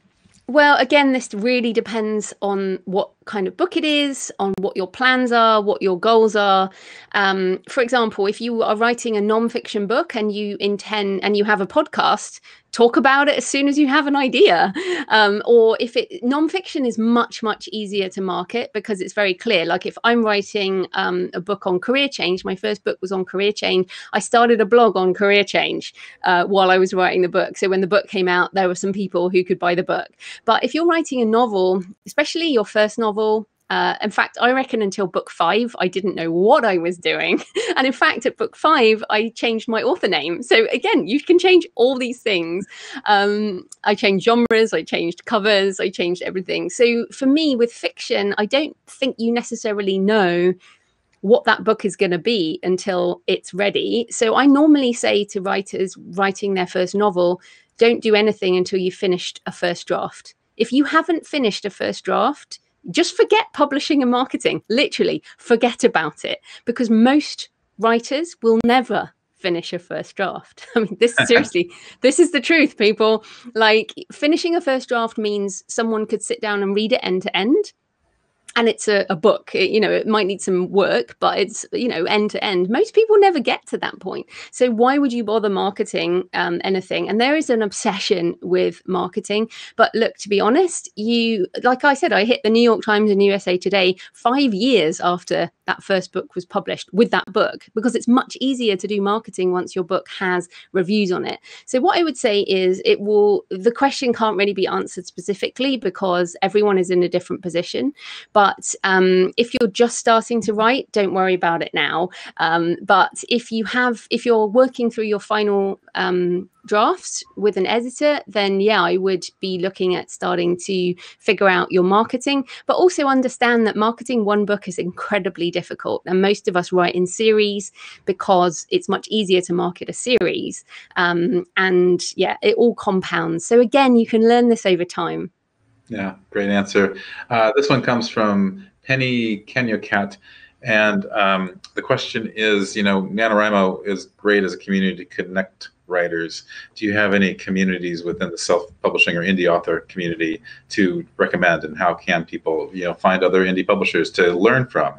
well, again, this really depends on what kind of book it is, on what your plans are, what your goals are. Um, for example, if you are writing a nonfiction book and you intend and you have a podcast, talk about it as soon as you have an idea. Um, or if it nonfiction is much much easier to market because it's very clear. Like if I'm writing um, a book on career change, my first book was on career change. I started a blog on career change uh, while I was writing the book. So when the book came out, there were some people who could buy the book. But if you're writing a novel, especially your first novel novel. Uh, in fact, I reckon until book five, I didn't know what I was doing. And in fact, at book five, I changed my author name. So again, you can change all these things. Um, I changed genres, I changed covers, I changed everything. So for me, with fiction, I don't think you necessarily know what that book is going to be until it's ready. So I normally say to writers writing their first novel, don't do anything until you've finished a first draft. If you haven't finished a first draft, just forget publishing and marketing. Literally, forget about it because most writers will never finish a first draft. I mean, this seriously, this is the truth, people. Like finishing a first draft means someone could sit down and read it end to end and it's a, a book it, you know it might need some work but it's you know end to end. Most people never get to that point. So why would you bother marketing um, anything? And there is an obsession with marketing but look to be honest you like i said i hit the new york times and usa today five years after that first book was published with that book because it's much easier to do marketing once your book has reviews on it. So what i would say is it will the question can't really be answered specifically because everyone is in a different position but but um, if you're just starting to write, don't worry about it now. Um, but if you have, if you're working through your final um, drafts with an editor, then yeah, I would be looking at starting to figure out your marketing, but also understand that marketing one book is incredibly difficult. And most of us write in series because it's much easier to market a series. Um, and yeah, it all compounds. So again, you can learn this over time. Yeah, great answer. Uh, this one comes from Penny Kenya Cat. And um, the question is, you know, NaNoWriMo is great as a community to connect writers. Do you have any communities within the self-publishing or indie author community to recommend? And how can people, you know, find other indie publishers to learn from?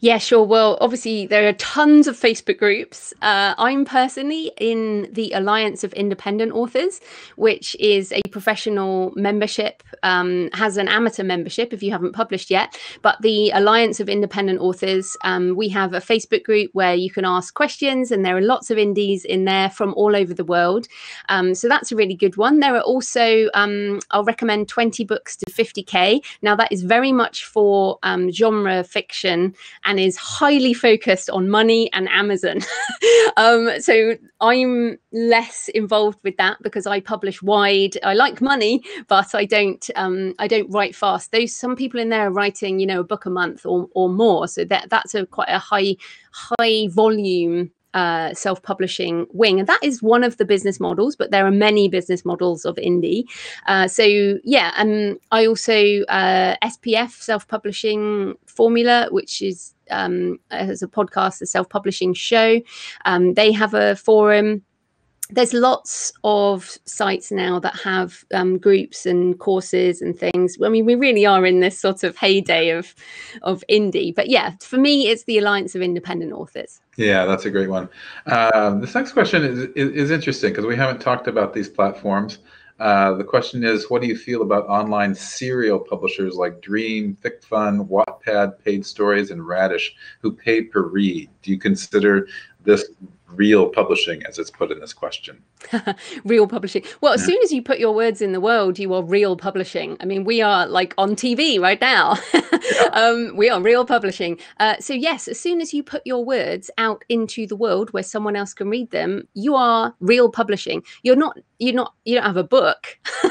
Yeah, sure. Well, obviously, there are tons of Facebook groups. Uh, I'm personally in the Alliance of Independent Authors, which is a professional membership, um, has an amateur membership if you haven't published yet. But the Alliance of Independent Authors, um, we have a Facebook group where you can ask questions, and there are lots of indies in there from all over the world. Um, so that's a really good one. There are also, um, I'll recommend 20 books to 50K. Now, that is very much for um, genre fiction and is highly focused on money and Amazon. um, so I'm less involved with that because I publish wide. I like money, but I don't. Um, I don't write fast. Those some people in there are writing, you know, a book a month or or more. So that that's a quite a high high volume uh, self-publishing wing. And that is one of the business models but there are many business models of indie. Uh, so yeah um, i also uh, spf self-publishing formula which is um, as a podcast a self-publishing show. Um, they have a forum there's lots of sites now that have um, groups and courses and things. I mean, we really are in this sort of heyday of of indie. But yeah, for me, it's the Alliance of Independent Authors. Yeah, that's a great one. Um, this next question is is, is interesting because we haven't talked about these platforms. Uh, the question is, what do you feel about online serial publishers like Dreame, FicFun, Wattpad, Paid Stories, and Radish, who pay per read? Do you consider this real publishing as it's put in this question. Real publishing. Well as yeah. soon as you put your words in the world you are real publishing. I mean we are like on tv right now. Yeah. um, we are real publishing. Uh, so yes as soon as you put your words out into the world where someone else can read them you are real publishing. You're not you're not you don't have a book.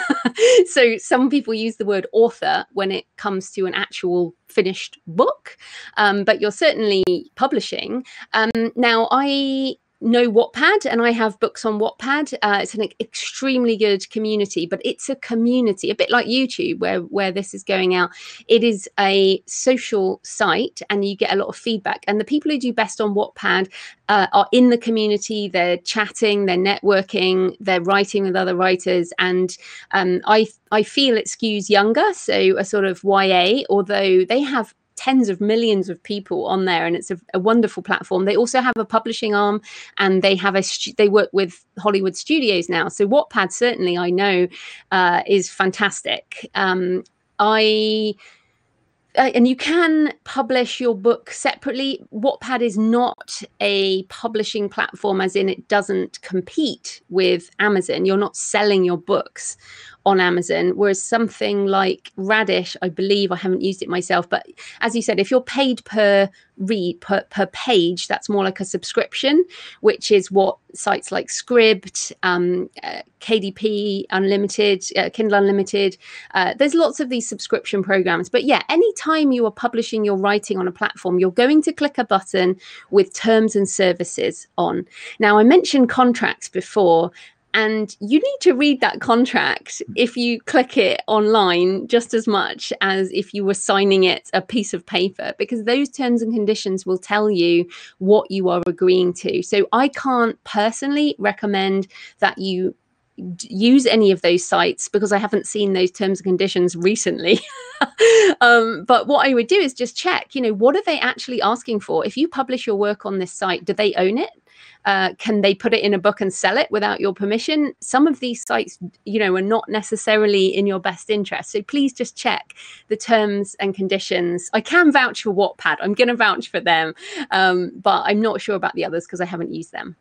So some people use the word author when it comes to an actual finished book um, but you're certainly publishing. Um, now i know Wattpad and I have books on Wattpad. Uh, it's an extremely good community, but it's a community, a bit like YouTube, where where this is going out. It is a social site, and you get a lot of feedback. And the people who do best on Wattpad uh, are in the community. They're chatting, they're networking, they're writing with other writers, and um, I I feel it skews younger, so a sort of YA, although they have tens of millions of people on there and it's a, a, wonderful platform they also have a publishing arm and they have a they work with hollywood studios now so wattpad certainly i know uh, is fantastic um, i uh, and you can publish your book separately. Wattpad is not a publishing platform, as in it doesn't compete with Amazon. You're not selling your books on Amazon. Whereas something like Radish, I believe I haven't used it myself, but as you said, if you're paid per read per, per page, that's more like a subscription, which is what sites like Scribd, um, uh, KDP Unlimited, uh, Kindle Unlimited. Uh, there's lots of these subscription programs. But yeah, anytime you are publishing your writing on a platform, you're going to click a button with terms and services on. Now, I mentioned contracts before, and you need to read that contract if you click it online just as much as if you were signing it a piece of paper because those terms and conditions will tell you what you are agreeing to so i can't personally recommend that you use any of those sites because I haven't seen those terms and conditions recently. um, but what I would do is just check, you know, what are they actually asking for? If you publish your work on this site, do they own it? Uh, can they put it in a book and sell it without your permission? Some of these sites, you know, are not necessarily in your best interest. So please just check the terms and conditions. I can vouch for Wattpad. I'm going to vouch for them, um, but I'm not sure about the others because I haven't used them.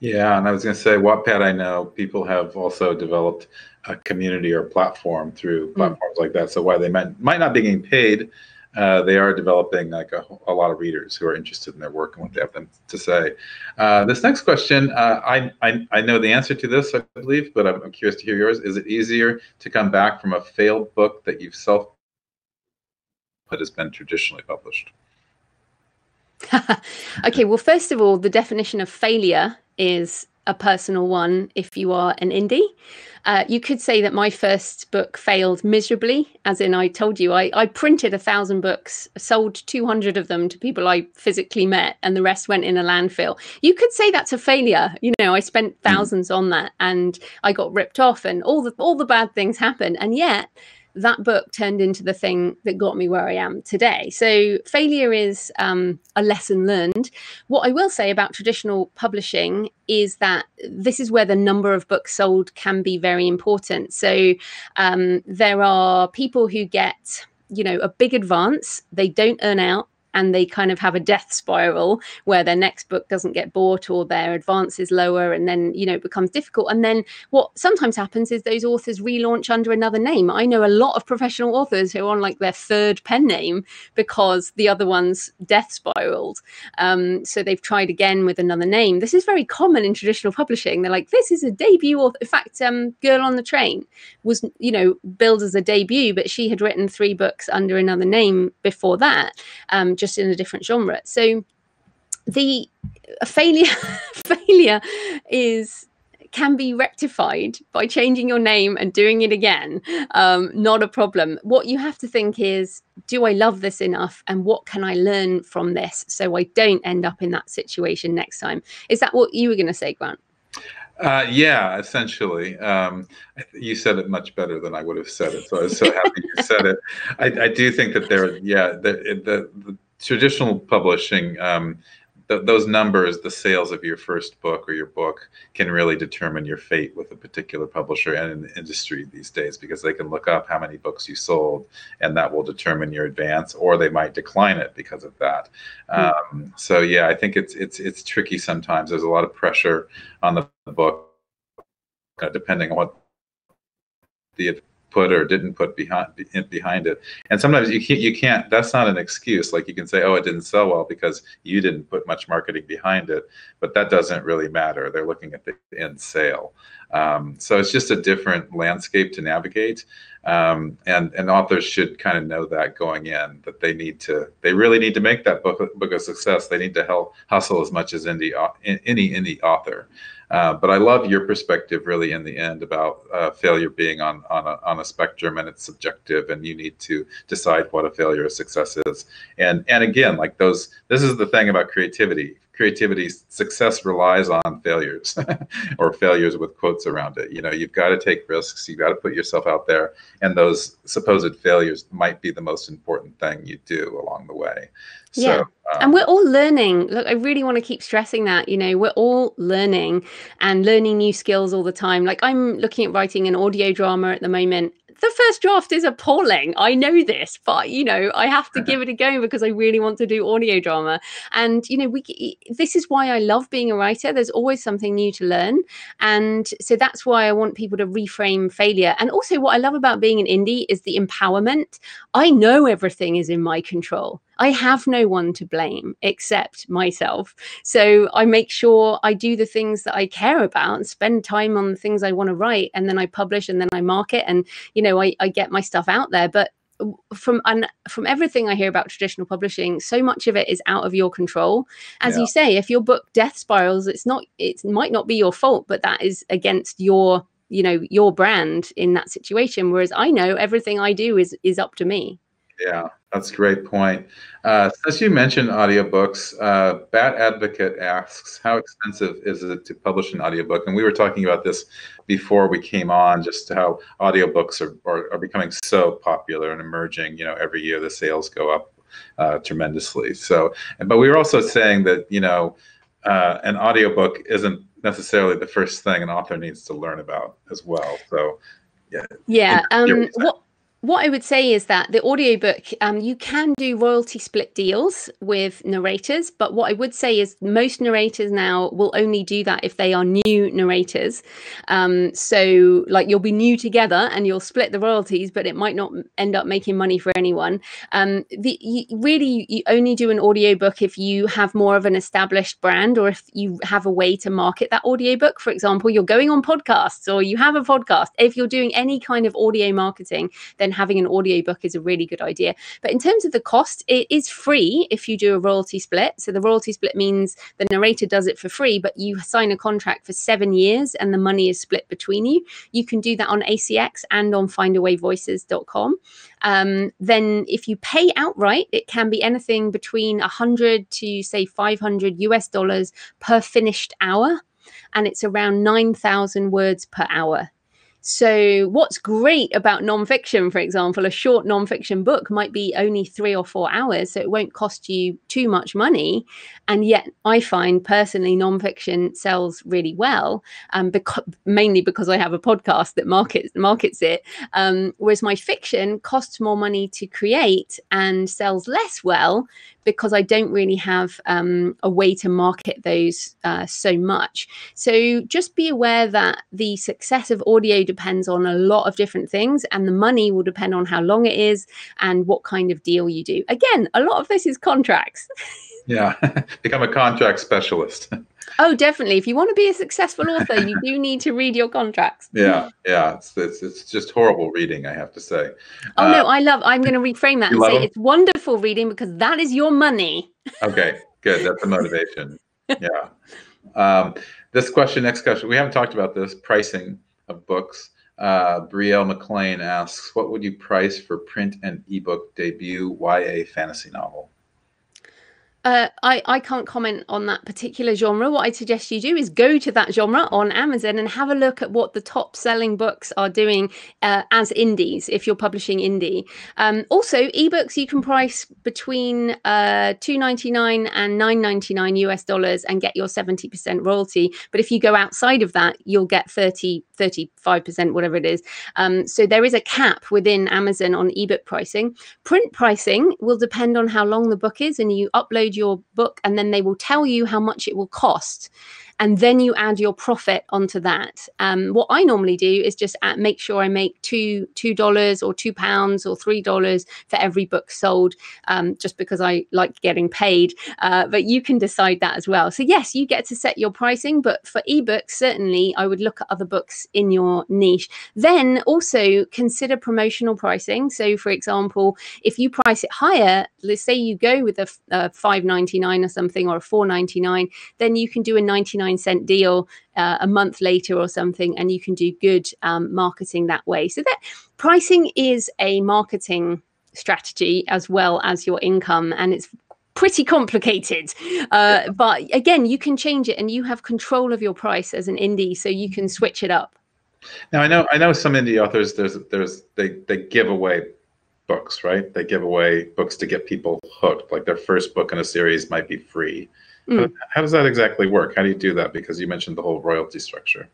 Yeah, and I was going to say Wattpad. I know people have also developed a community or platform through mm. platforms mm. like that. So while they might might not be getting paid, uh, they are developing like a, a, lot of readers who are interested in their work and what they have them to say. Uh, this next question, uh, I, I, I know the answer to this, I believe, but I'm, I'm, curious to hear yours. Is it easier to come back from a failed book that you've self that has been traditionally published? okay, well, first of all, the definition of failure is a personal one if you are an indie. Uh, you could say that my first book failed miserably, as in I told you, I, I printed a thousand books, sold 200 of them to people I physically met, and the rest went in a landfill. You could say that's a failure. You know, I spent hmm. thousands on that and I got ripped off and all the all the bad things happened. And yet that book turned into the thing that got me where I am today. So failure is um, a lesson learned. What I will say about traditional publishing is that this is where the number of books sold can be very important. So um, there are people who get, you know, a big advance, they don't earn out and they kind of have a death spiral where their next book doesn't get bought or their advance is lower and then you know it becomes difficult. And then what sometimes happens is those authors relaunch under another name. I know a lot of professional authors who are on like their third pen name because the other one's death spiraled. Um, so they've tried again with another name. This is very common in traditional publishing. They're like this is a debut author in fact um, girl on the train was you know billed as a debut but she had written three books under another name before that. Um, just in a different genre. So the failure failure is can be rectified by changing your name and doing it again. Um, not a problem. What you have to think is, do I love this enough? And what can I learn from this so I don't end up in that situation next time? Is that what you were going to say, Grant? Uh, yeah, essentially. Um, you said it much better than I would have said it. So I was so happy you said it. I, I, do think that there, yeah, the, the, the traditional publishing, um, th- those numbers, the sales of your first book or your book, can really determine your fate with a particular publisher and in the industry these days because they can look up how many books you sold, and that will determine your advance, or they might decline it because of that. Mm. Um, so yeah, I think it's it's it's tricky sometimes. There's a lot of pressure on the book, uh, depending on what the put or didn't put behind behind it. And sometimes you can't you can't. That's not an excuse. Like you can say, oh, it didn't sell well because you didn't put much marketing behind it, but that doesn't really matter. They're looking at the end sale. Um, so it's just a different landscape to navigate. Um, and and authors should kind of know that going in that they need to they really need to make that book book a success. They need to help hustle as much as indie any indie author. Uh, but I love your perspective really in the end about uh, failure being on on a, on a spectrum and it's subjective and you need to decide what a failure or success is. And and again, like those, this is the thing about creativity creativity success relies on failures or failures with quotes around it you know you've got to take risks you've got to put yourself out there and those supposed failures might be the most important thing you do along the way so, yeah. Um, and we're all learning. Look, I really want to keep stressing that. You know, we're all learning and learning new skills all the time. Like, I'm looking at writing an audio drama at the moment, the first draft is appalling. I know this, but you know, I have to give it a go because I really want to do audio drama. And you know, we this is why I love being a writer. There's always something new to learn. And so that's why I want people to reframe failure. And also what I love about being an indie is the empowerment. I know everything is in my control. I have no one to blame except myself. So I make sure I do the things that I care about and spend time on the things I want to write. And then I publish and then I market and, you know, I, I get my stuff out there. But from and from everything I hear about traditional publishing, so much of it is out of your control. As yeah. you say, if your book death spirals, it's not it might not be your fault, but that is against your you know your brand in that situation. Whereas I know everything I do is is up to me. Yeah, that's a great point. Uh, since you mentioned audiobooks, uh, Bat Advocate asks, how expensive is it to publish an audiobook? And we were talking about this before we came on, just how audiobooks are, are, are becoming so popular and emerging. You know, every year the sales go up uh, tremendously. So, but we were also saying that, you know, uh, an audiobook isn't necessarily the first thing an author needs to learn about as well. So, yeah. Yeah. Um, what what I would say is that the audiobook, um, you can do royalty split deals with narrators, but what I would say is most narrators now will only do that if they are new narrators. Um, so, like, you'll be new together and you'll split the royalties, but it might not end up making money for anyone. Um, the, you, really, you only do an audiobook if you have more of an established brand or if you have a way to market that audiobook. For example, you're going on podcasts or you have a podcast. If you're doing any kind of audio marketing, then then having an audiobook is a really good idea. But in terms of the cost, it is free if you do a royalty split. So the royalty split means the narrator does it for free, but you sign a contract for seven years and the money is split between you. You can do that on ACX and on findawayvoices.com. Um, then if you pay outright, it can be anything between 100 to say 500 US dollars per finished hour. And it's around 9,000 words per hour So, what's great about nonfiction, for example, a short nonfiction book might be only three or four hours, so it won't cost you too much money. And yet, I find personally nonfiction sells really well, um, because mainly because I have a podcast that markets markets it. Um, whereas my fiction costs more money to create and sells less well because I don't really have um, a way to market those uh, so much. So just be aware that the success of audio depends on a lot of different things, and the money will depend on how long it is and what kind of deal you do. Again, a lot of this is contracts. yeah, become a contract specialist. Oh, definitely. If you want to be a successful author, you do need to read your contracts. Yeah, yeah. It's, it's, it's just horrible reading, I have to say. Oh, uh, no, I love, I'm going to reframe that and say them? it's wonderful reading because that is your money. okay, good. That's a motivation. yeah. Um, this question, next question, we haven't talked about this pricing of books. Uh, Brielle McLean asks, what would you price for print and ebook debut YA fantasy novel? Uh, I, I can't comment on that particular genre. What I suggest you do is go to that genre on Amazon and have a look at what the top selling books are doing uh, as indies if you're publishing indie. Um, also, ebooks you can price between uh, two ninety nine and nine ninety nine US dollars and get your seventy percent royalty. But if you go outside of that, you'll get 30 35 percent, whatever it is. Um, so there is a cap within Amazon on ebook pricing. Print pricing will depend on how long the book is, and you upload your book and then they will tell you how much it will cost and then you add your profit onto that. Um, what I normally do is just make sure I make two two dollars or two pounds or three dollars for every book sold, um, just because I like getting paid. Uh, but you can decide that as well. So yes, you get to set your pricing, but for ebooks, certainly I would look at other books in your niche. Then also consider promotional pricing. So for example, if you price it higher, let's say you go with a, a five ninety nine or something or a four ninety nine, then you can do a ninety nine 99 cent deal uh, a month later or something, and you can do good um, marketing that way. So that pricing is a marketing strategy as well as your income, and it's pretty complicated. Uh, but again, you can change it, and you have control of your price as an indie, so you can switch it up. Now I know I know some indie authors. There's there's they they give away books, right? They give away books to get people hooked. Like their first book in a series might be free. Mm. How does that exactly work? How do you do that? Because you mentioned the whole royalty structure.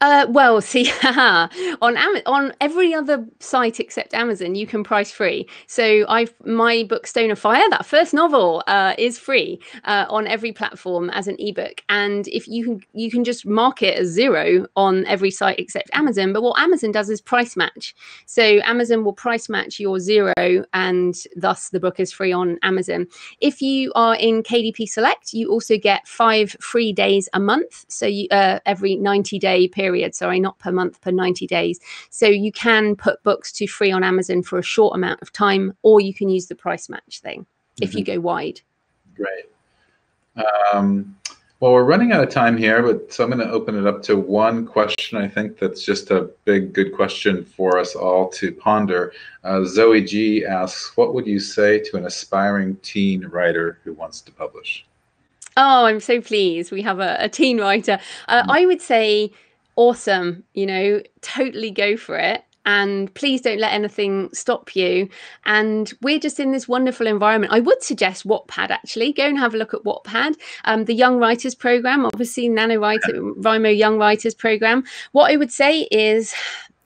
Uh, well, see, on Am- on every other site except Amazon, you can price free. So I've my book Stone of Fire, that first novel, uh, is free uh, on every platform as an ebook, and if you can you can just mark it as zero on every site except Amazon. But what Amazon does is price match. So Amazon will price match your zero, and thus the book is free on Amazon. If you are in KDP Select, you also get five free days a month. So you, uh, every ninety day period period, sorry, not per month, per 90 days. So you can put books to free on Amazon for a short amount of time, or you can use the price match thing mm-hmm. if you mm-hmm. go wide. Great. Um, well, we're running out of time here, but so I'm going to open it up to one question. I think that's just a big, good question for us all to ponder. Uh, Zoe G asks, "What would you say to an aspiring teen writer who wants to publish?" Oh, I'm so pleased. We have a, a teen writer. Uh, mm-hmm. I would say awesome, you know, totally go for it. And please don't let anything stop you. And we're just in this wonderful environment. I would suggest Wattpad actually. Go and have a look at Wattpad, um, the Young Writers Program, obviously NaNoWriMo Young Writers Program. What I would say is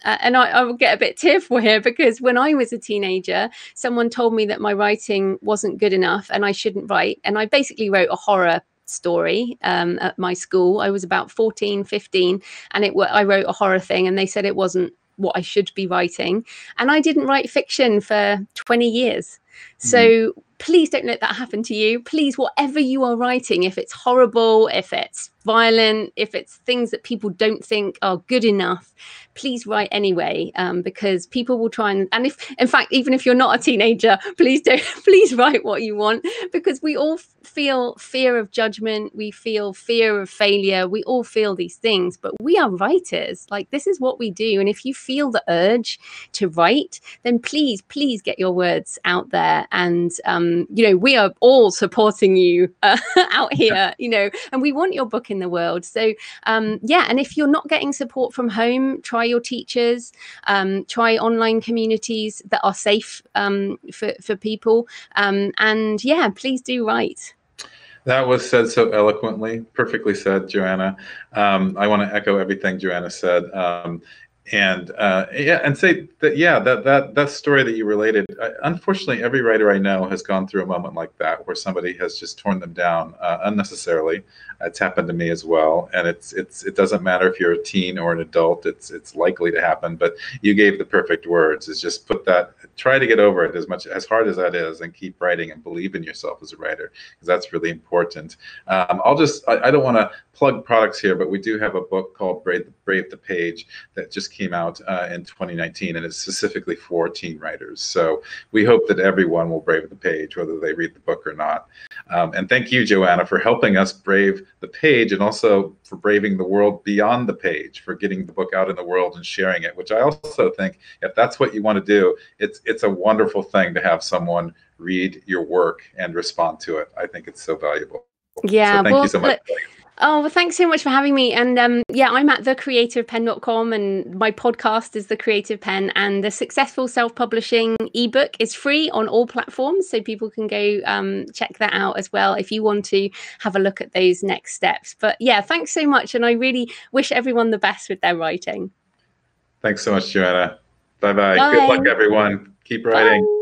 uh, and I, I, will get a bit tearful here because when I was a teenager, someone told me that my writing wasn't good enough and I shouldn't write. And I basically wrote a horror story um, at my school. I was about 14, 15, and it I wrote a horror thing, and they said it wasn't what I should be writing. And I didn't write fiction for 20 years. So mm-hmm. please don't let that happen to you. Please, whatever you are writing, if it's horrible, if it's violent, if it's things that people don't think are good enough, please write anyway um, because people will try and and if in fact even if you're not a teenager please don't please write what you want because we all feel fear of judgment we feel fear of failure we all feel these things but we are writers. Like this is what we do and if you feel the urge to write then please please get your words out there and um, you know we are all supporting you uh, out here you know and we want your book in the world. So um, yeah and if you're not getting support from home try try your teachers, um, try online communities that are safe um, for, for people. Um, and yeah, please do write. That was said so eloquently, perfectly said, Joanna. Um, I want to echo everything Joanna said. Um, and uh, yeah, and say that yeah, that that that story that you related. Uh, unfortunately, every writer I know has gone through a moment like that, where somebody has just torn them down uh, unnecessarily. It's happened to me as well, and it's it's it doesn't matter if you're a teen or an adult. It's it's likely to happen. But you gave the perfect words. Is just put that, try to get over it as much as hard as that is, and keep writing and believe in yourself as a writer because that's really important. Um, I'll just I, I don't want to plug products here, but we do have a book called Brave, Brave the Page that just came out uh, in 2019, and it's specifically for teen writers. So we hope that everyone will brave the page, whether they read the book or not. Um, and thank you, Joanna, for helping us brave the page and also for braving the world beyond the page, for getting the book out in the world and sharing it, which I also think if that's what you want to do, it's, it's a wonderful thing to have someone read your work and respond to it. I think it's so valuable. Yeah. So thank well, you so much. Oh, well, thanks so much for having me. And um, yeah, I'm at thecreativepenn.com and my podcast is The Creative Penn. And the Successful Self Publishing ebook is free on all platforms. So people can go um, check that out as well if you want to have a look at those next steps. But yeah, thanks so much. And I really wish everyone the best with their writing. Thanks so much, Joanna. Bye-bye. Bye. Good luck, everyone. Keep writing. Bye.